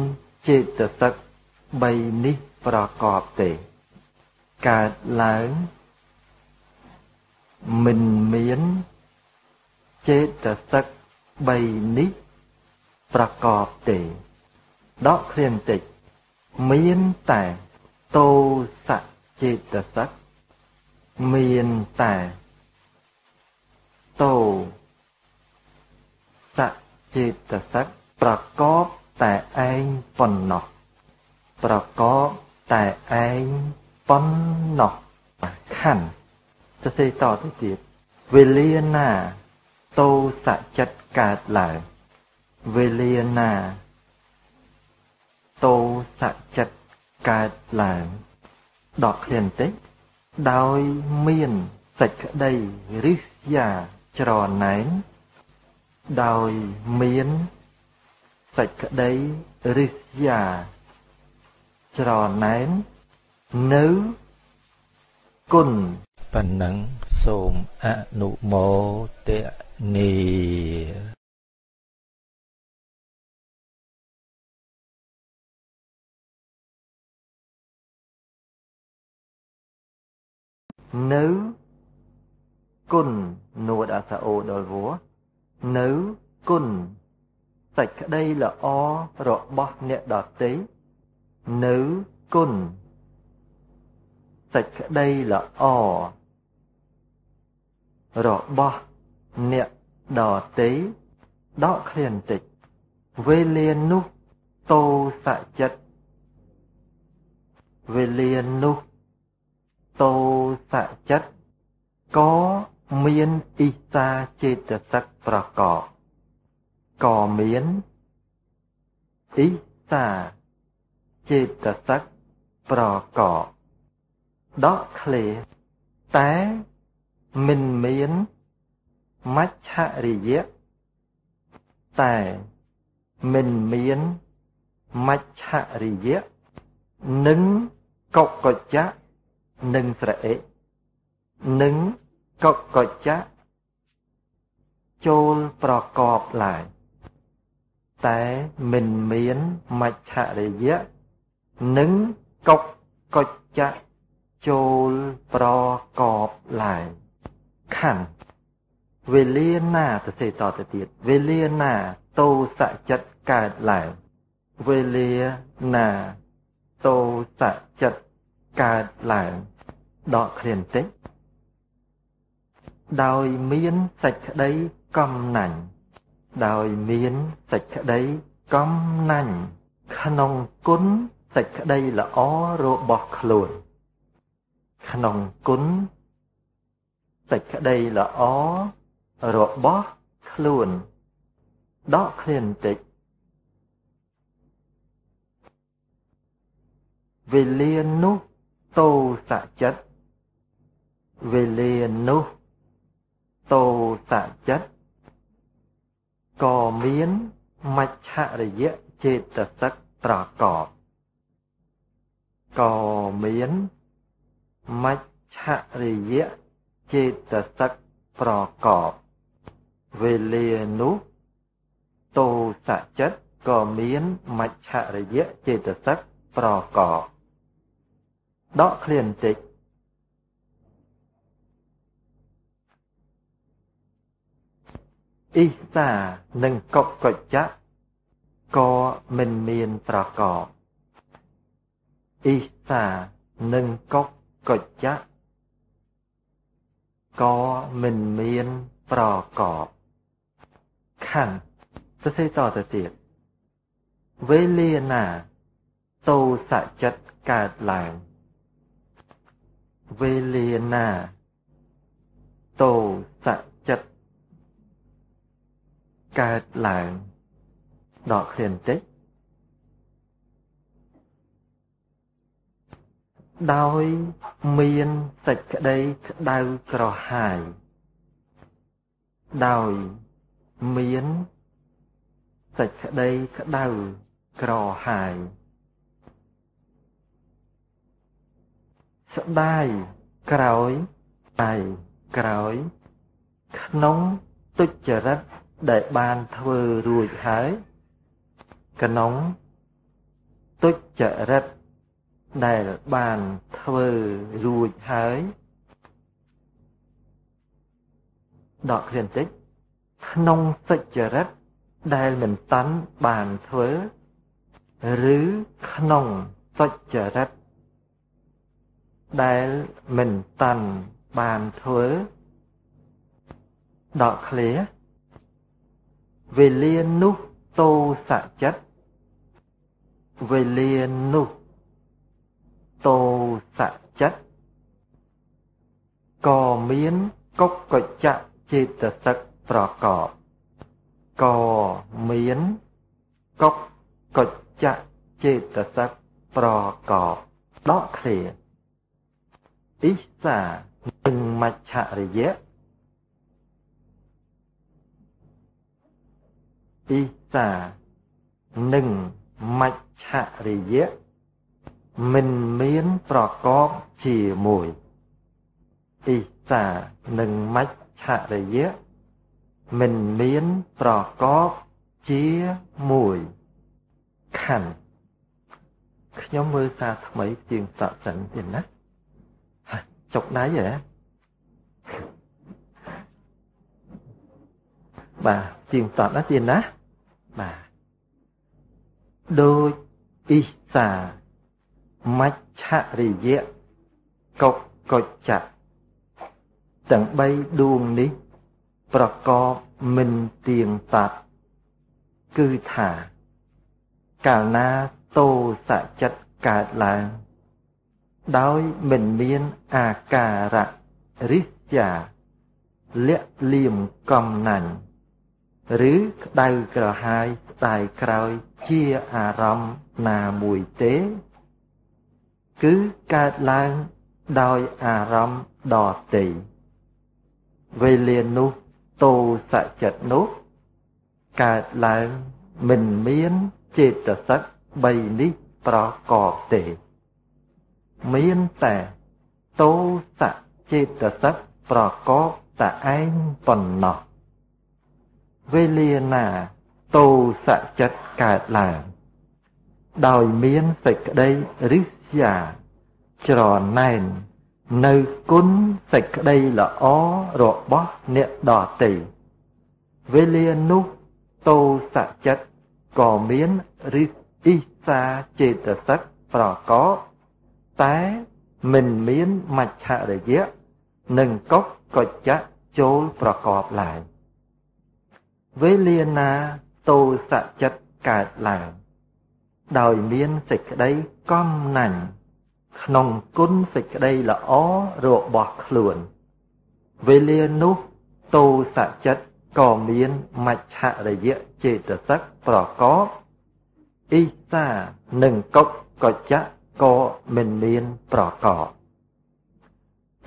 ចេតសិក3នេះប្រកបទេ កើតឡើងមិនមានចេតសិក3នេះប្រកបទេដកឃ្លានតិចមានតែ តោសៈចេតសិកមានតែតោសៈចេតសិកប្រកបតែឯងប៉ុណ្ណោះប្រកបតែឯងប៉ុណ្ណោះខណ្ឌសរសេរតទៅទៀតវេលាណាតោសៈចិត្តកើតឡើងវេលាណាតោសៈចិត្ត កើតឡើងដកឃ្លានតិចដោយមានសេចក្តីរិះយ៉ាច្រណែនដោយមានសេចក្តីរិះយ៉ាច្រណែននៅគុណប៉ុណ្ណឹងសូមអនុមោទនា នៅគុណនួតអសអូដល់វនៅគុណសេចក្តីល្អរបស់អ្នកដទៃនៅគុណសេចក្តីល្អរបស់អ្នកដទៃដកឃ្លានតិចវេលានោះតោសៈចិត្តវេលានោះ តោសៈចិត្តក៏មានអ៊ីសាចេតសិកប្រកបក៏មានអ៊ីសាចេតសិកប្រកបដកឃ្លេតែមិនមានមច្ឆរិយៈតែមិនមានមច្ឆរិយៈនិងកុកច្ចៈ និងស្រអិនិងកុកច្ចៈចូលប្រកបឡើយតែមិនមានមច្ឆរិយៈនិងកុកកច្ចៈចូលប្រកបឡើយខណ្ឌវេលាណាទៅសេតទៅទៀតវេលាណាតោសៈចិត្តកើតឡើងវេលាណាតោសៈចិត្តកើតឡើង ដកឃ្លានតិចដោយមានសេចក្តីកំណាញ់ដោយមានសេចក្តីកំណាញ់ក្នុងគុណសេចក្តីល្អរបស់ខ្លួន ក្នុងគុណសេចក្តីល្អរបស់ខ្លួនដកឃ្លានតិចវេលានោះតោសៈចិត្ត វេលានោះតោសៈចិត្តក៏មានមច្ឆរិយៈចេតសិកប្រកបក៏មានមច្ឆរិយៈចេតសិកប្រកបវេលានោះតោសៈចិត្តក៏មានមច្ឆរិយៈចេតសិកប្រកបដកឃ្លានបន្តិច អ៊ីសានិងកុកច្ចៈក៏មិនមានប្រកបអ៊ីសានិងកុកច្ចៈក៏មិនមានប្រកបខណ្ឌសរសេរតទៅទៀតវេលាណាតោសៈចិត្តកើតឡើងវេលាណាតោសៈចិត្ត កើតឡើងដកឃ្លានតិចដោយមានសេចក្តីក្តៅក្រហាយដោយមានសេចក្តីក្តៅក្រហាយស្ដាយក្រោយដៃក្រោយ ក្នុងទុច្ចរិត ដែលបានធ្វើរួចហើយក្នុងទុច្ចរិតដែលបានធ្វើរួចហើយដកឃ្លានតិចក្នុងសុចរិតដែលមិនតាន់បានធ្វើឬក្នុងសុចរិតដែលមិនតាន់បានធ្វើដកឃ្លា វេលានោះតោសចិត្តវេលានោះតោសចិត្តក៏មានកុកកច្ចៈចេតសិកប្រកបក៏មានកុកកច្ចៈចេតសិកប្រកបដកឃ្លាអ៊ីសានិងមច្ឆរិយៈ អ៊ីសានិងមច្ឆរិយៈមិនមានប្រកបជាមួយអ៊ីសានិងមច្ឆរិយៈមិនមានប្រកបជាមួយខណ្ឌខ្ញុំមើលសារថ្មីជាងសក់សិនទៀតណាចុកដៃហ៎ បាទជាងសក់ណាទៀតណាបាទដូចអ៊ីសាមច្ឆរិយៈកុកកច្ចៈទាំង3ដួងនេះ ប្រកបមិនទៀងតាត់គឺថាកាលណាតោសចិត្តកើតឡើង ដោយមិនមានអាការៈរិះចាលាក់លៀមកំណាញ់ ឬក្តៅក្រហាយស្ដាយក្រោយជាអារម្មណ៍ណាមួយទេ គឺកើតឡើងដោយអារម្មណ៍ដតីវេលានោះតោសចិត្តនោះកើតឡើងមិនមានចេតសិក3នេះប្រកបទេ មានតែតោសចេតសិកប្រកបតែឯងប៉ុណ្ណោះ វេលាណាតោសចិត្តកើតឡើង ដោយមានសេចក្តីរិះយ៉ាច្រណែននៅគុណសេចក្តីល្អរបស់អ្នកដទៃវេលានោះតោសចិត្តក៏មានរិះអ៊ីសាចេតសិកប្រកបតែមិនមានមច្ឆរិយៈនិងកុកកច្ចៈចូលប្រកបឡើយ វេលាណាតោសចិត្តកើតឡើងដោយមានសេចក្តីកំណាញ់ក្នុងគុណសេចក្តីល្អរបស់ខ្លួន វេលានោះតោសចិត្តក៏មានមច្ឆរិយៈចេតសិកប្រកបអ៊ីសានិងកុកកច្ចៈក៏មិនមានប្រកប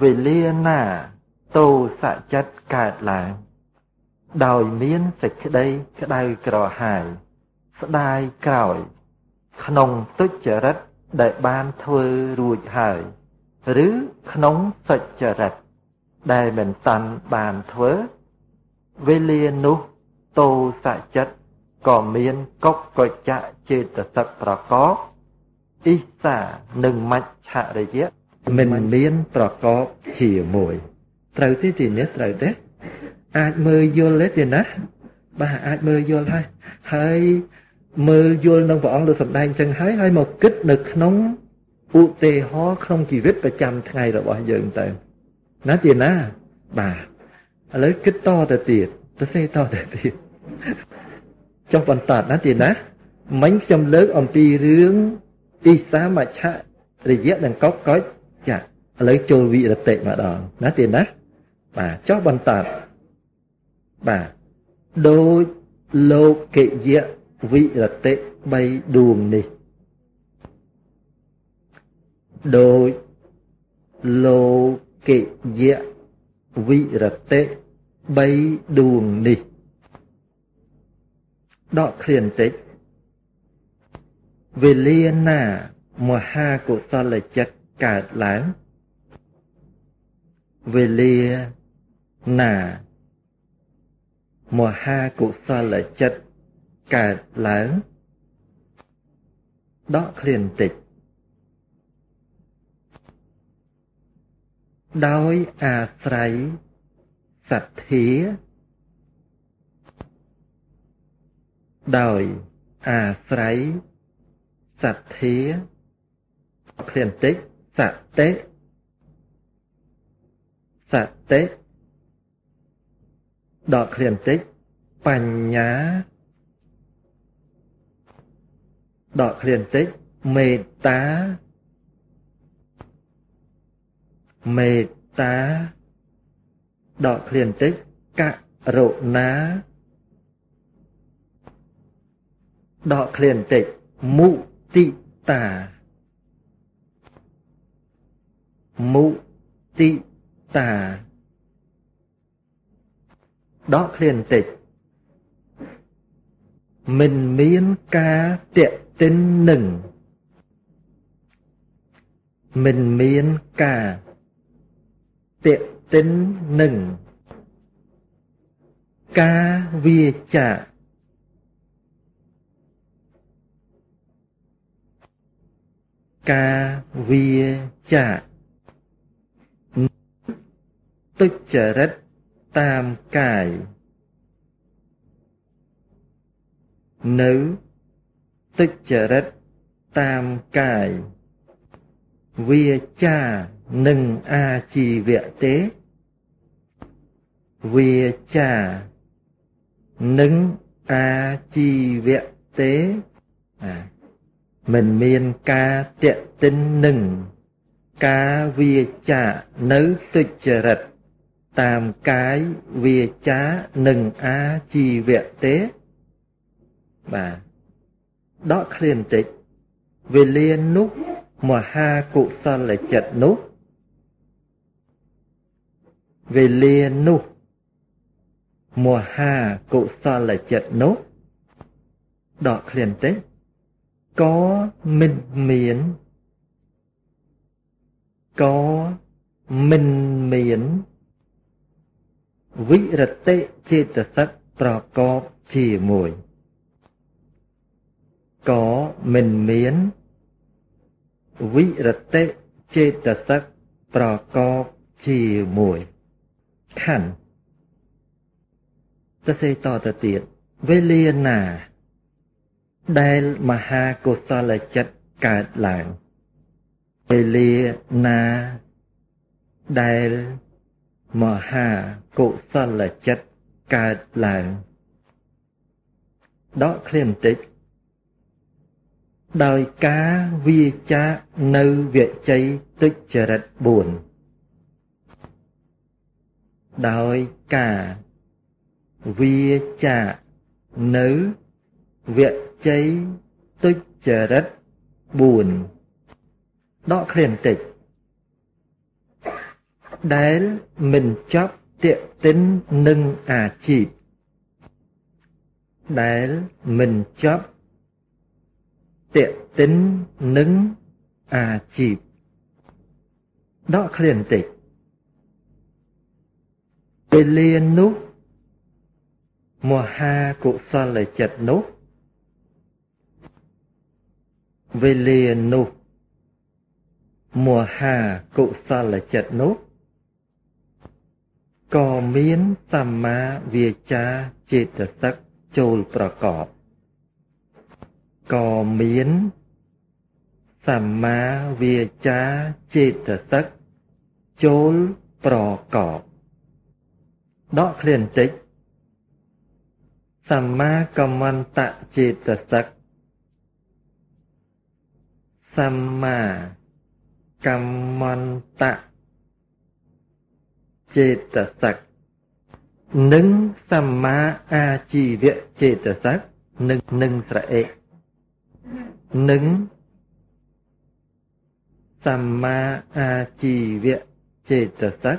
វេលាណាតោសចិត្តកើតឡើង ដោយមានសេចក្តីក្តៅក្រហាយស្ដាយក្រោយ ក្នុងទុច្ចរិតដែលបានធ្វើរួចហើយ ឬក្នុងសុចរិតដែលមិនតាន់បានធ្វើវេលានោះតោសចិត្តក៏មានកុកកច្ចៈចេតសិកប្រកបអ៊ីសានិងមច្ឆរិយៈមិនមានប្រកបជាមួយត្រូវទេទីនេះត្រូវទេ អាចមើលយល់ទេទីណាបាទអាចមើលយល់ហើយហើយមើលយល់នឹងព្រះអង្គលើសម្ដែងចឹងហើយហើយមកគិតនៅក្នុងឧទាហរណ៍ក្នុងជីវិតប្រចាំថ្ងៃរបស់យើងទៅណាទីណាបាទឥឡូវគិតតទៅទៀតទៅសេតទៅទៀតចុះបន្តណាទីណាមិញខ្ញុំលើកអំពីរឿងអ៊ីសាមច្ឆរយៈនិងកុកកុចចាឥឡូវចូលវិរតិម្ដងណាទីណាបាទចុះបន្ត បាទដូចលោកយៈវិរតិ3ដួងនេះដោយលោកយៈវិរតិ3ដួងនេះដកឃ្លាបន្តិចវេលាណាមហាកុសលចិត្តកើតឡើងវេលាណា មហាកុសលចិត្តកើតឡើងដកឃ្លាបន្តិចដោយអាស្រ័យសទ្ធាដោយអាស្រ័យសទ្ធាឃ្លានតិចសតិសតិ ដកឃ្លានតិចបញ្ញាដកឃ្លានតិចមេត្តាមេត្តាដកឃ្លានតិចករុណាដកឃ្លានតិចមុទិតាមុទិតា ដកឃ្លានតិចមិនមានការតេទិននឹងមិនមានការតេទិននឹងការវាចាការវាចាទុច្ចរិត តាមកាយនៅទុច្ចរិតតាមកាយវាចានិងអាជីវៈទេវាចានិងអាជីវៈទេអាមិនមានការ តេតិននឹងការវាចានៅទុច្ចរិតតាមកាយវាចានិងអាជីវៈទេបាទដកឃ្លានតិចវេលានោះមហាកុសលចិត្តនោះវេលានោះមហាកុសលចិត្តនោះដកឃ្លានតិចក៏មិនមានក៏មិនមាន វិរតិចេតសិកប្រកបជាមួយក៏មិនមានវិរតិចេតសិកប្រកបជាមួយខណ្ឌសរសេរតទៅទៀតវេលាណា ដែលមហាកុសលចិត្តកើតឡើងពេលលាណាដែល មហាកុសលចិត្តកើតឡើងដកឃ្លានបន្តិចដោយការវាចានៅវជ័យទុច្ចរិត4ដោយការវាចានៅវជ័យទុច្ចរិត4ដកឃ្លានបន្តិច ដែលមិនចាប់តាកតិននឹងអាជីពដែលមិនចាប់តាកតិននឹងអាជីពដកឃ្លានបន្តិចពេលលានោះមហាកុសលចិត្តនោះវេលានោះមហាកុសលចិត្តនោះ ក៏មានសម្មាវាចាចេតសិកចូលប្រកបក៏មានសម្មាវាចាចេតសិកចូលប្រកបដកឃ្លានតិចសម្មាកម្មន្តចេតសិកសម្មាកម្មន្ត ចេតសិកនិងសម្មាអាជីវៈចេតសិកនិងនឹងស្រអេនិងសម្មាអាជីវៈចេតសិក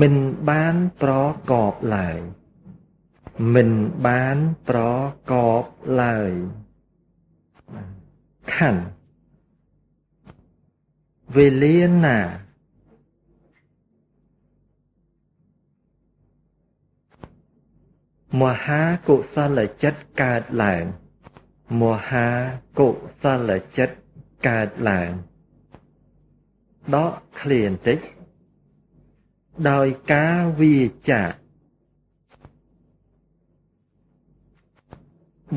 មិនបានប្រកបឡើយមិនបានប្រកបឡើយខណ្ឌវេលាណា មហាកុសលចិត្តកើតឡើងមហាកុសលចិត្តកើតឡើងដកឃ្លានតិចដោយការវាចា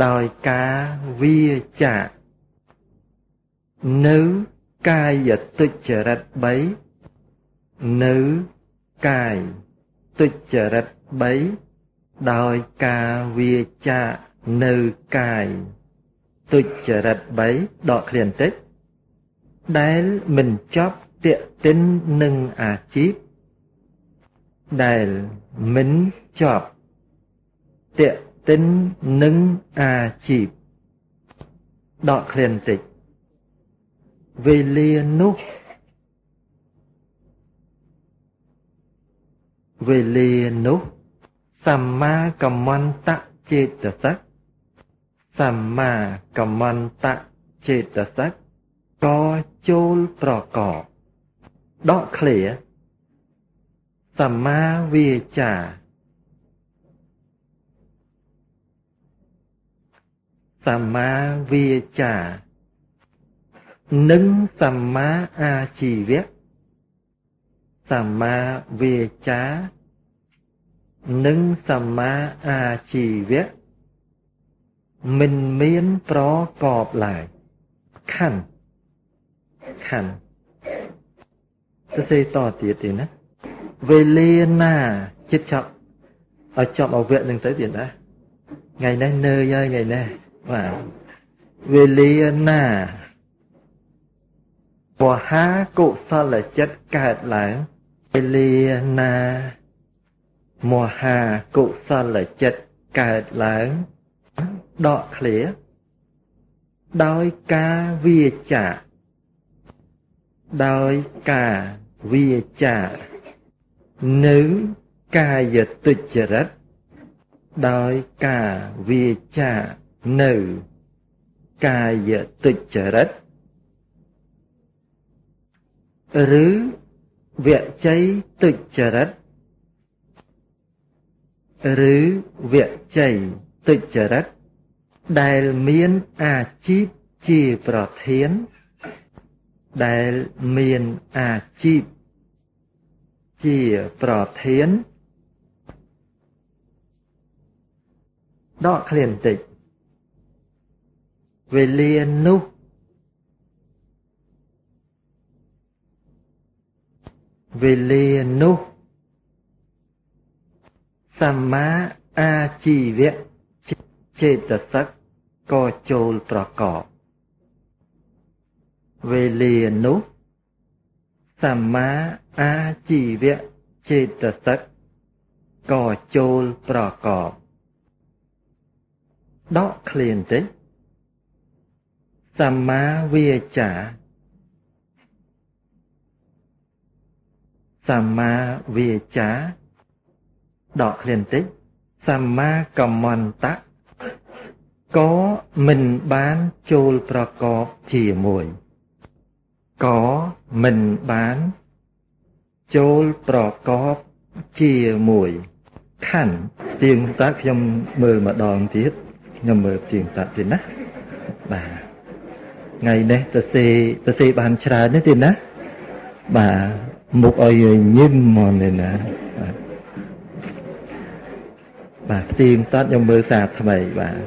ដោយការវាចានៅកាយទុច្ចរិត3នៅកាយទុច្ចរិត3 ដោយការវាចានៅកាយទុច្ចរិត3ដកឃ្លានតិចដែលមិនចប់តេតិននឹងអាជីពដែលមិនចប់តេតិននឹងអាជីពដកឃ្លានតិចវេលានោះវេលានោះ សម្មាកម្មន្តចេតសិកសម្មាកម្មន្តចេតសិកក៏ចូលប្រកបដកឃ្លាសម្មាវាចាសម្មាវាចានិងសម្មាអាជីវៈសម្មាវាចា និងសម្មាអាជីវៈមិនមានប្រកបឡើយខណ្ឌខណ្ឌទៅសេតទៀតទេណាវេលាណាចិត្តចប់ឲ្យចប់អវៈនឹងទៅទៀតណាថ្ងៃនេះនើយហើយថ្ងៃនេះបាទវេលាណាពហាកុសលចិត្តកើតឡើងវេលាណា មហាកុសលចិត្តកើតឡើងដកឃ្លាដោយការវាចា ដោយការវាចានៅកាយទុច្ចរិតដោយការវាចានៅកាយទុច្ចរិតឬវជ័យទុច្ចរិត ឬវជ័យទុច្ចរិតដែលមានអាជីពជាប្រធាន ដែលមានអាជីពជាប្រធានដកឃ្លានបន្តិចវេលានោះវេលានោះ សម្មាអាជីវៈចេតសិកក៏ចូលប្រកបវេលានោះសម្មាអាជីវៈចេតសិកក៏ចូលប្រកបដកឃ្លានតិចសម្មាវាចាសម្មាវាចា ដកឃ្លានតិចសម្មាកម្មន្តៈក៏មិនបានចូលប្រកបជាមួយក៏មិនបានចូលប្រកបជាមួយខណ្ឌទៀងតាខ្ញុំមើលម្ដងទៀតខ្ញុំមើលទៀងតាទៀតណាបាទថ្ងៃនេះទៅសេទៅសេបានច្រើនទេទៀតណាបាទមុខឲ្យញឹមមកនេះណា បាទទៀងតាខ្ញុំមើលសារថ្មីបាទ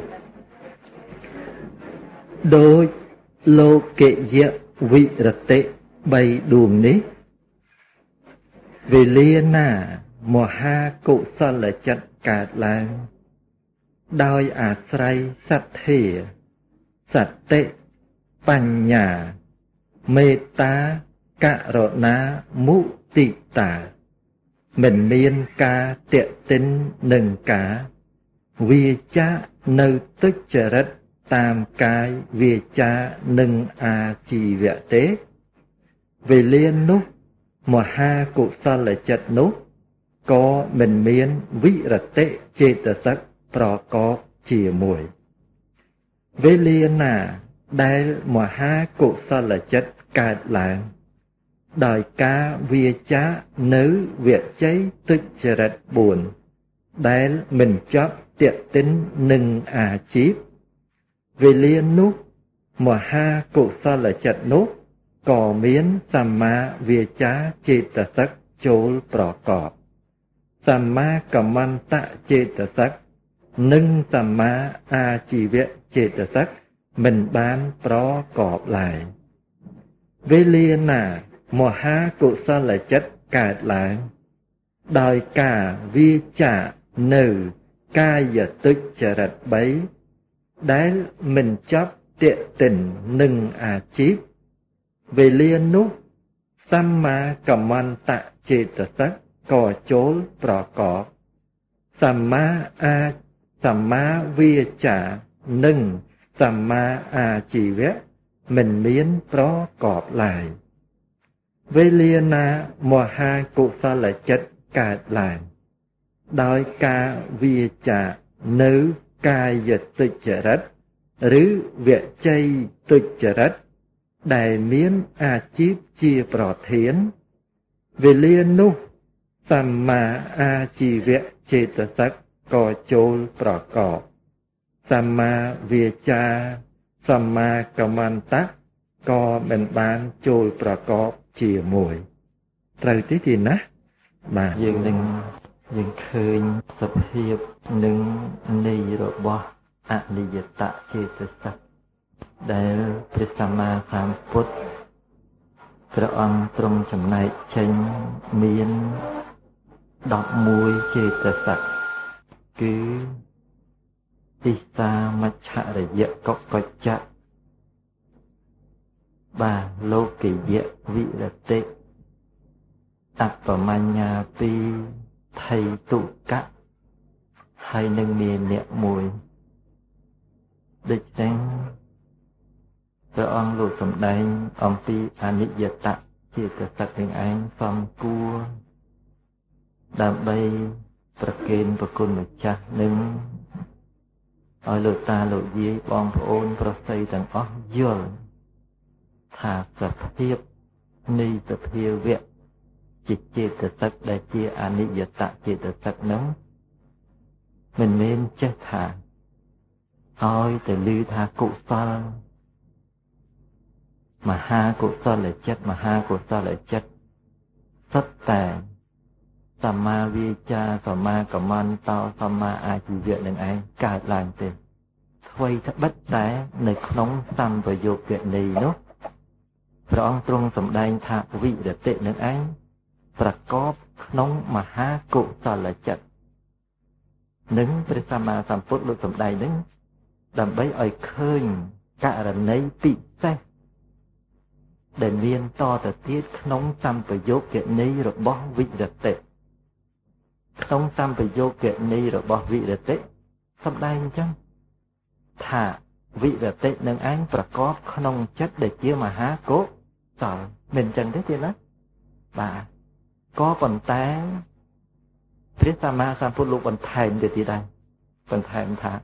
ដោយលោកយៈវិរតិ3ដួងនេះវេលាណាមហាកុសលចិត្តកើតឡើង ដោយអាស្រ័យសទ្ធាសតិបញ្ញាមេត្តាករុណាមុទិតា មិនមានការតេតិននឹងការវាចានៅទុច្ចរិតតាមកាយវាចានិងអាជីវៈទេវេលានោះមហាកុសលចិត្តនោះក៏មិនមានវិរតិចេតសិកប្រកបជាមួយវេលាណាដែលមហាកុសលចិត្តកើតឡើង ដោយការវាចានៅវជ័យទុច្ចរិត4ដែលមិនចប់តេតិននឹងអាជីពវេលានោះមហាកុសលចិត្តនោះក៏មានសម្មាវាចាចេតសិកចូលប្រកបសម្មាកម្មន្តចេតសិកនិងសម្មាអាជីវៈចេតសិកមិនបានប្រកបឡើយវេលាណា មហាកុសលចិត្តកើតឡើង ដោយការវាចានៅកាយទុច្ចរិត3ដែលមិនចាប់តេតិននឹងអាជីពវេលានោះសម្មាកម្មន្តចេតសិកក៏ចូលប្រកបសម្មាអាសម្មាវាចានិងសម្មាអាជីវៈមិនមានប្រកបឡើយ វេលាណាមហាកុសលចិត្តកើតឡើងដោយការវាចានៅកាយទុច្ចរិតឬវជ័យទុច្ចរិតដែលមានអាជីពជាប្រធានវេលានោះសម្មាអាជីវៈចេតសិកក៏ចូលប្រកបសម្មាវាចាសម្មាកម្មន្តៈក៏មិនបានចូលប្រកប ជាមួយត្រូវទេទីណាបាទយើងនឹងយើងឃើញសភាពនឹងនៃរបស់អនិយតចេតសិកដែលព្រះសម្មាសម្ពុទ្ធព្រះអង្គទ្រង់ចំណែកចេញមាន11ចេតសិកគឺទិសាមច្ឆរិយៈកកច្ចៈ បាទលោកយៈវិរតិអបមញ្ញាពីថៃទុកៈហើយនឹងមានអ្នកមួយដូច្នេះព្រះអង្គលោកសម្ដែងអំពីអនិច្ចតៈជាកសិកនឹងឯងសំគួរដើម្បីប្រគេនប្រគុណម្ចាស់នឹងឲ្យលោកតាលោកយាយបងប្អូន ប្រុសស្រីទាំងអស់យល់ ថាសភាពនៃសភាវៈជាចេតសិកដែលជាអនិច្ចតចេតសិកនោះមិនមែនចេះថាឲ្យទៅឮថាកុសលមហាកុសលចិត្តមហាកុសលចិត្តសុទ្ធតែសម្មាវាចាសម្មាកម្មន្តោសម្មាអាជីវៈនឹងឯងកើតឡើងទេអ្វីត្បិតតែនៅក្នុងសម្បយោគនីនោះ ព្រះអង្គទ្រង់សម្ដែងថាវិរតិនឹងឯងប្រកបក្នុងមហាកុសលចិត្តនឹងព្រះសម្មាសម្ពុទ្ធលោកសម្ដែងនឹងដើម្បីឲ្យឃើញករណីពិសេសដែលមានតទៅទៀតក្នុងសម្ពយោគនីរបស់វិរតិក្នុងសម្ពយោគនីរបស់វិរតិសម្ដែងអញ្ចឹងថាវិរតិនឹងឯងប្រកបក្នុងចិត្តដែលជាមហាកុ សលមិនអញ្ចឹងទេទៀតណាបាទក៏ប៉ុន្តែព្រះសម្មាសម្ពុទ្ធលោកបន្ថែមទៅទៀតដែរបន្ថែមថា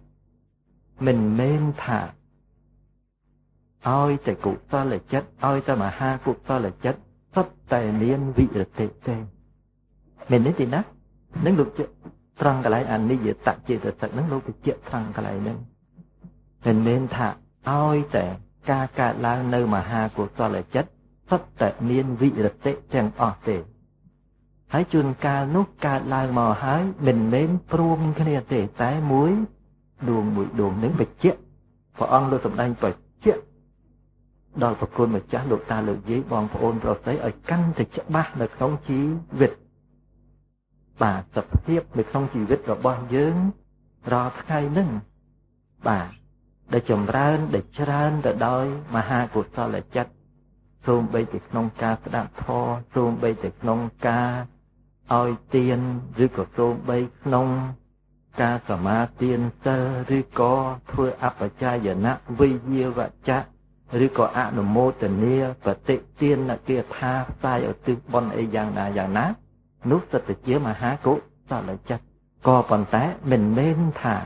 មិនមែនថាឲ្យតែគុសលចិត្តឲ្យតែមហាគុសលចិត្តសុទ្ធតែមានវិរតិទេមាននេះទេណានឹងលោកជាត្រង់កន្លែងអនិយតចេតសិកនឹងលោកបញ្ជាក់ត្រង់កន្លែងហ្នឹងមិនមែនថាឲ្យតែការកើតឡើងនៅមហាគុសលចិត្ត សុទ្ធតែមានវិរតិទាំងអស់ទេហើយជួនកាលនោះកើតឡើងមកហើយមិនមែនព្រមគ្នាទេតែមួយដួងមួយដួងនឹងបច្ចៈព្រះអង្គលោកសម្ដែងបច្ចៈដល់ប្រគុណម្ចាស់លោកតាលោកយាយបងប្អូនប្រុសស្រីឲ្យកាន់តែច្បាស់នៅក្នុងជីវិតបាទសភាពនៅក្នុងជីវិតរបស់យើងរាល់ថ្ងៃហ្នឹងបាទដែលចម្រើនដែលច្រើនទៅដោយមហាកុសលចិត្ត សូមបីតែក្នុងការស្ដាប់ធម៌សូមបីតែក្នុងការឲ្យទានឬក៏សូមបីក្នុងការសមាទានសិលឬក៏ធ្វើអបជាយនៈវិយាវចៈឬក៏អនុមោទនាបតិទានគាថាផ្សាយឧទ្ទិសបុណ្យអីយ៉ាងណាយ៉ាងណានោះសិតតែជាមហាកុសលចិត្តក៏ប៉ុន្តែមិនមែនថា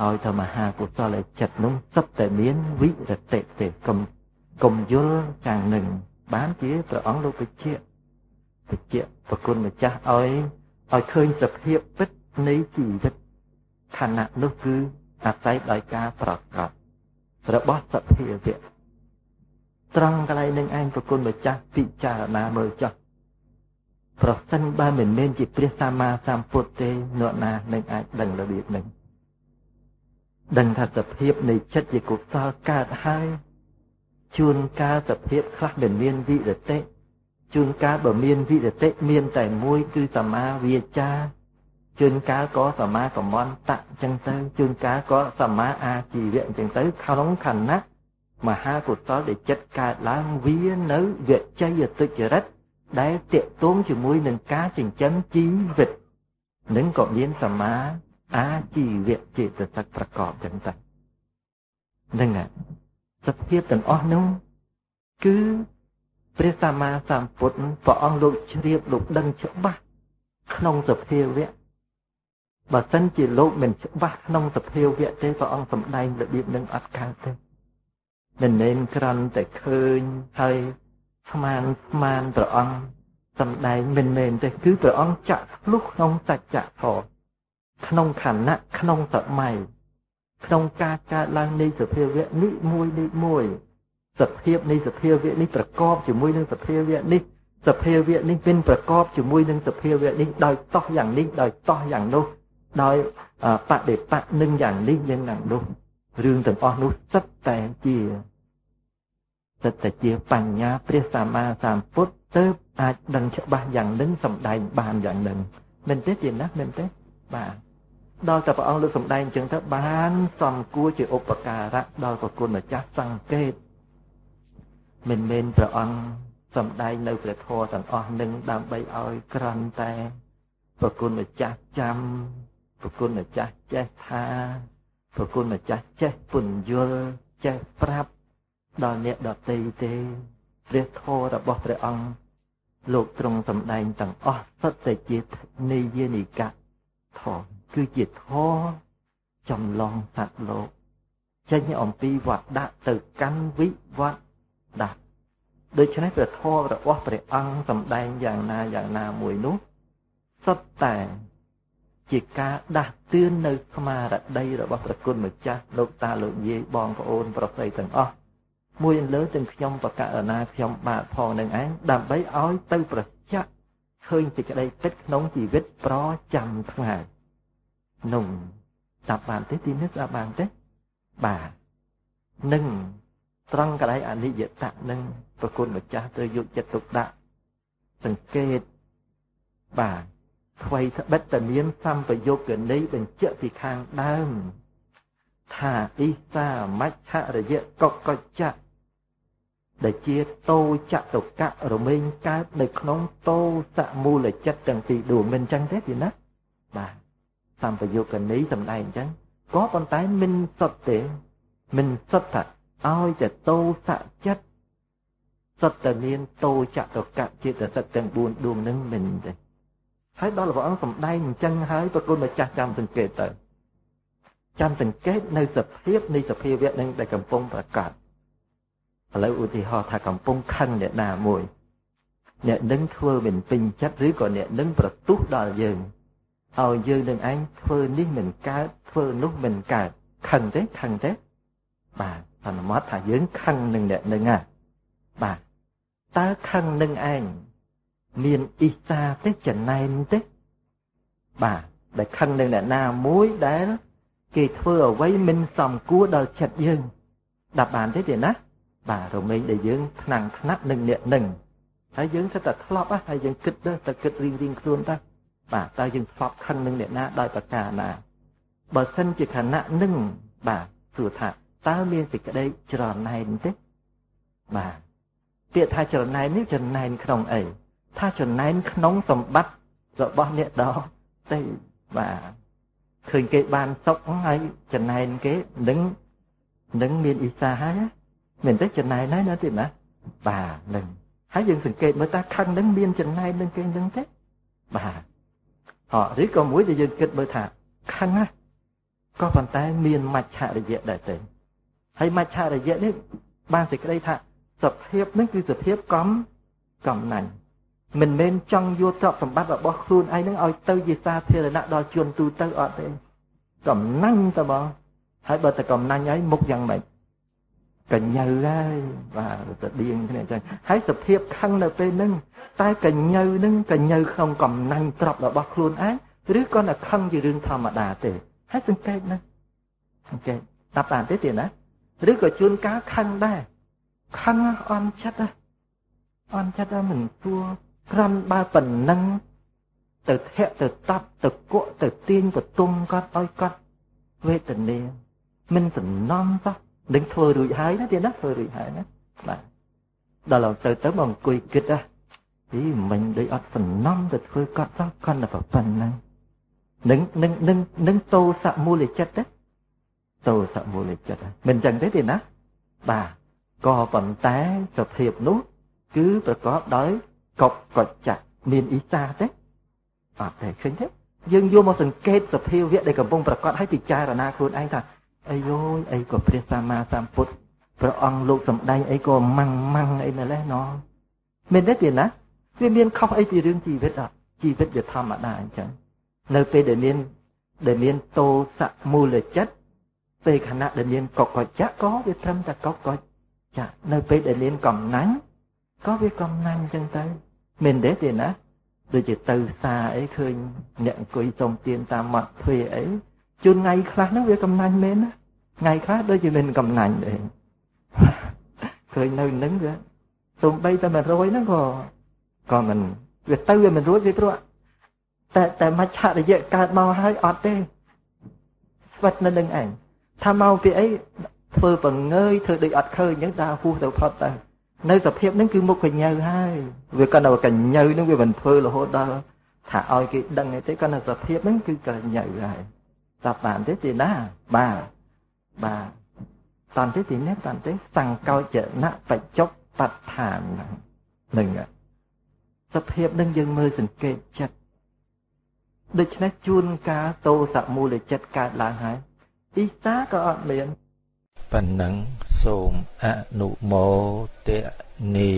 ឲ្យតែមហាកុសលចិត្តនោះសិតតែមានវិរតិទេកុំ កុំយល់ខាងនឹងបានជាព្រះអង្គលោកបញ្ជាក់បញ្ជាក់ប្រគុណម្ចាស់ឲ្យឲ្យឃើញសភាពពិតនៃជីវិតខណៈនោះគឺអាស្រ័យដោយការប្រកបរបស់សភាវៈត្រង់កន្លែងនឹងឯងប្រគុណម្ចាស់ពិចារណាមើលចុះប្រសិនបើមិនមែនជាព្រះសម្មាសម្ពុទ្ធទេអ្នកណានឹងអាចដឹងរបៀបនឹងដឹងថាសភាពនៃចិត្តជាកុសលកើតហើយ ជួនកាលសភាពខ្លះមិនមានវិរតិជួនកាលបើមានវិរតិមានតែមួយគឺសមាវាចាជួនកាលក៏សមាកមន្តៈអញ្ចឹងទៅជួនកាលក៏សមាអាជីវៈអញ្ចឹងទៅក្នុងខណៈមហាកុសលដែលចិត្តកើតឡើងវានៅវិជ័យទុច្ចរិតដែលតេតងជាមួយនឹងការចិញ្ចឹមជីវិតនឹងក៏មានសមាអាជីវៈចេតសិកប្រកបចឹងទៅនឹង សភាពទាំងអស់នោះគឺព្រះសម្មាសម្ពុទ្ធព្រះអង្គលោកជ្រាបលោកដឹងច្បាស់ក្នុងសភាវៈបើសិនជាលោកមិនច្បាស់ក្នុងសភាវៈទេព្រះអង្គសម្ដែងរបៀបនឹងអត់កើតទេមិនមែនគ្រាន់តែឃើញហើយស្មានស្មានព្រះអង្គសម្ដែងមិនមែនទេគឺព្រះអង្គចាក់ឆ្លុះក្នុងសច្ចធម៌ក្នុងខណៈក្នុងសម័យ ក្នុងការកើតឡើងនៃសភាវៈនេះមួយនេះមួយសភាពនៃសភាវៈនេះប្រកបជាមួយនឹងសភាវៈនេះសភាវៈនេះមានប្រកបជាមួយនឹងសភាវៈនេះដោយតោះយ៉ាងនេះដោយតោះយ៉ាងនោះដោយបដិបៈនឹងយ៉ាងនេះយ៉ាងណានោះរឿងទាំងអស់នោះសិតតែជាសិតតែជាបញ្ញាព្រះសម្មាសម្ពុទ្ធទើបអាចដឹងច្បាស់យ៉ាងនឹងសំដែងបានយ៉ាងនឹងមែនទេជាណាមែនទេបាទ ដល់តែព្រះអង្គលើកសម្ដែងអញ្ចឹងទៅបានសំគួរជាឧបការៈដល់ប្រគុណម្ចាស់សង្កេតមិនមែនព្រះអង្គសំដែងនៅព្រះធម៌ទាំងអស់នឹងដើម្បីឲ្យក្រន់តែប្រគុណម្ចាស់ចាំប្រគុណម្ចាស់ចេះថាប្រគុណម្ចាស់ចេះពន្យល់ចេះប្រាប់ដល់អ្នកដតីទេព្រះធម៌របស់ព្រះអង្គលោកទ្រង់សម្ដែងទាំងអស់សុទ្ធតែជានិយានិកៈធម៌ គឺជាធម៌ចម្លងសត្វលោក ចេញអំពីវត្តដាក់ទៅកាន់វិវត្តដាក់ដូច្នេះព្រះធម៌របស់ព្រះអង្គសម្ដែងយ៉ាងណាយ៉ាងណាមួយនោះសុទ្ធតែជាការដាស់តឿននៅស្មារតីរបស់ព្រះគុណម្ចាស់លោកតាលោកយាយបងប្អូនប្រុសស្រីទាំងអស់មួយលើទាំងខ្ញុំបកករណាខ្ញុំបាទផងនឹងឯងដើម្បីឲ្យទៅប្រចាក់ឃើញសេចក្តីពិតក្នុងជីវិតប្រចាំថ្ងៃ នោះតាប់បានទេទីនេះតាប់បានទេបាទនឹងត្រង់កន្លែងអនិច្ចតៈនឹងប្រគុណម្ចាស់ទៅយកចិត្តទុកដាក់សង្កេតបាទថ្មីត្បិតតែមានសម្បយុគនីបញ្ជាក់ពីខាងដើម ថាអ៊ីសាមច្ឆរយៈកកច្ចៈដែលជាតោចតុកៈរមែងកើតនៅក្នុងតោសមូលចិត្តទាំងពីរដួងមិនអញ្ចឹងទេពីណាបាទ សម្បយុគនីសំដែងអញ្ចឹងក៏ប៉ុន្តែមិនសុទ្ធទេមិនសុទ្ធថាឲ្យតែតោសៈចិត្តសុទ្ធតែមានតោចតុកៈចិត្តសិទ្ធទាំង4ដួងនឹងមិនទេហើយដល់ព្រះអង្គសំដែងអញ្ចឹងហើយប្រគុណម្ចាស់ចាំសង្កេតទៅចាំសង្កេតនៅសភាពនៃសភាវៈនឹងដែលកំពុងប្រកាសឥឡូវឧទាហរណ៍ថាកំពុងខឹងអ្នកណាមួយអ្នកនឹងធ្វើមិនពេញចិត្តឬក៏អ្នកនឹងប្រទុះដល់យើង ឲ្យយើងនឹងឯងធ្វើនេះមិនកើតធ្វើនោះមិនកើតខឹងទេខឹងទេបាទអនុម័តថាយើងខឹងនឹងអ្នកនឹងណាបាទតើខឹងនឹងឯងមានអ៊ីសាទេចំណែនទេបាទដែលខឹងនឹងអ្នកណាមួយដែលគេធ្វើអ្វីមិនសមគួរដល់ចិត្តយើងដាប់បានទេទេណាបាទរមែងដែលយើងថ្នាំងថ្នាក់នឹងអ្នកនឹងហើយយើងទៅតែធ្លាប់ហើយយើងគិតទៅគិតរៀងរៀងខ្លួនទៅ បាទតើយើងធ្លាប់ខឹងនឹងអ្នកណាដោយប្រការណាបើសិនជាខណៈនឹងបាទសួរថាតើមានសេចក្តីច្រណែនទេបាទពាក្យថាច្រណែននេះច្រណែនក្នុងអីថាចំណែនក្នុងសម្បត្តិរបស់អ្នកដទៃបាទឃើញគេបានសុខហើយចំណែនគេនឹងនឹងមានអ៊ីសាហើយមែនទេចំណែនហើយណាទៀតណាបាទនឹងហើយយើងសង្កេតមើលតើខឹងនឹងមានចំណែននឹងគេនឹងទេបាទ អឬក៏មួយដែលយើងគិតមើលថាខឹងណាក៏ប៉ុន្តែមានមច្ឆរយៈដែរទេហើយមច្ឆរយៈនេះបានសេចក្តីថាសភាពនេះគឺសភាពកំកំណាញ់មិនមែនចង់យកទ្រព្យសម្បត្តិរបស់ខ្លួនឯងនឹងឲ្យទៅជាសាធារណៈដល់ជនទូទៅអត់ទេកំណាញ់តបងហើយបើតែកំណាញ់ហើយមុខយ៉ាងម៉េច កញ្ញើហើយបាទទៅដៀងគ្នាអញ្ចឹងហើយសភាពខឹងនៅពេលហ្នឹងតែកញ្ញើហ្នឹងកញ្ញើក្នុងកំណាញ់ទ្របរបស់ខ្លួនឯងឬក៏តែខឹងជារឿងធម្មតាទេហើយសង្កេតណាសង្កេតតាប់បានទេទៀតណាឬក៏ជួនកាលខឹងដែរខឹងអន់ចិត្តណាអន់ចិត្តមិនគួរក្រាន់បើប៉ុណ្ណឹងទៅធាក់ទៅតាប់ទៅគក់ទៅទាញបន្ទុំគាត់ឲ្យគាត់វេទនាមិនសំណំសោះ នឹងធ្វើរួចហើយណាទៀតណាធ្វើរួចហើយណាបាទដល់ទៅទៅមកអង្គុយគិតណាអីមិញដូចអត់សំណំទៅធ្វើគាត់សោះគាត់តែប៉ុណ្ណឹងនឹងនឹងនឹងនឹងតោសមូលចិត្តទេតោសមូលចិត្តមិនចឹងទេទេណាបាទក៏ប៉ុន្តែសភាពនោះ គឺប្រកបដោយកប់កច្ចៈមានអ៊ីសាទេអត់ទេឃើញទេយើងយកមកសង្កេតសភាវៈដែលកំពុងប្រកបឲ្យពិចារណាខ្លួនឯងថា អីយយអីក៏ព្រះសម្មាសម្ពុទ្ធព្រះអង្គលោកសំដែងអីក៏ម៉ាំងម៉ាំងអីណែលេះណមែនទេទៀតណាវាមានខុសអីពីរឿងជីវិតអត់ជីវិតវាធម្មតាអញ្ចឹងនៅពេលដែលមានដែលមានតោសមូលចិត្តពេលខណៈដែលមានកកច្ចៈក៏វាត្រឹមតែកកច្ចៈនៅពេលដែលមានកំណាញ់ក៏វាកំណាញ់អញ្ចឹងទៅមែនទេទេណាដូចជាទៅសាអីឃើញអ្នកអង្គុយសុំទៀនតាមមាត់ទ្វារអី ជួនថ្ងៃខ្លះហ្នឹងវាកំណាញ់មែនណាថ្ងៃខ្លះដូចជាមានកំណាញ់ដែរឃើញនៅនឹងវាទុំបីតែ100ហ្នឹងក៏ក៏មិនវាទៅវាមិនរួចវាព្រោះតែតែមច្ឆរិយៈកើតមកហើយអត់ទេស្វិតនៅនឹងឯងថាមកពីអីធ្វើបង្ងើយធ្វើដូចអត់ឃើញអញ្ចឹងដើរហួសទៅផុតទៅនៅសភាពហ្នឹងគឺមុខកញ្ញើហើយវាគាត់នៅកញ្ញើហ្នឹងវាមិនធ្វើរហូតដល់ថាឲ្យគេដឹងទេគាត់នៅសភាពហ្នឹងគឺកញ្ញើហើយ តាបានទេទីណាបាទបាទតាន់ទេទីនេះតាន់ទេសង្កោចនៈបច្ចុបបដ្ឋានហ្នឹងសភាពនឹងយើងមើលសង្កេតចិត្តដូច្នេះជួនកាលតោសមូលចិត្តកើតឡើងហើយអ៊ីសាក៏អត់មានប៉ុណ្ណឹងសូមអនុមោទនី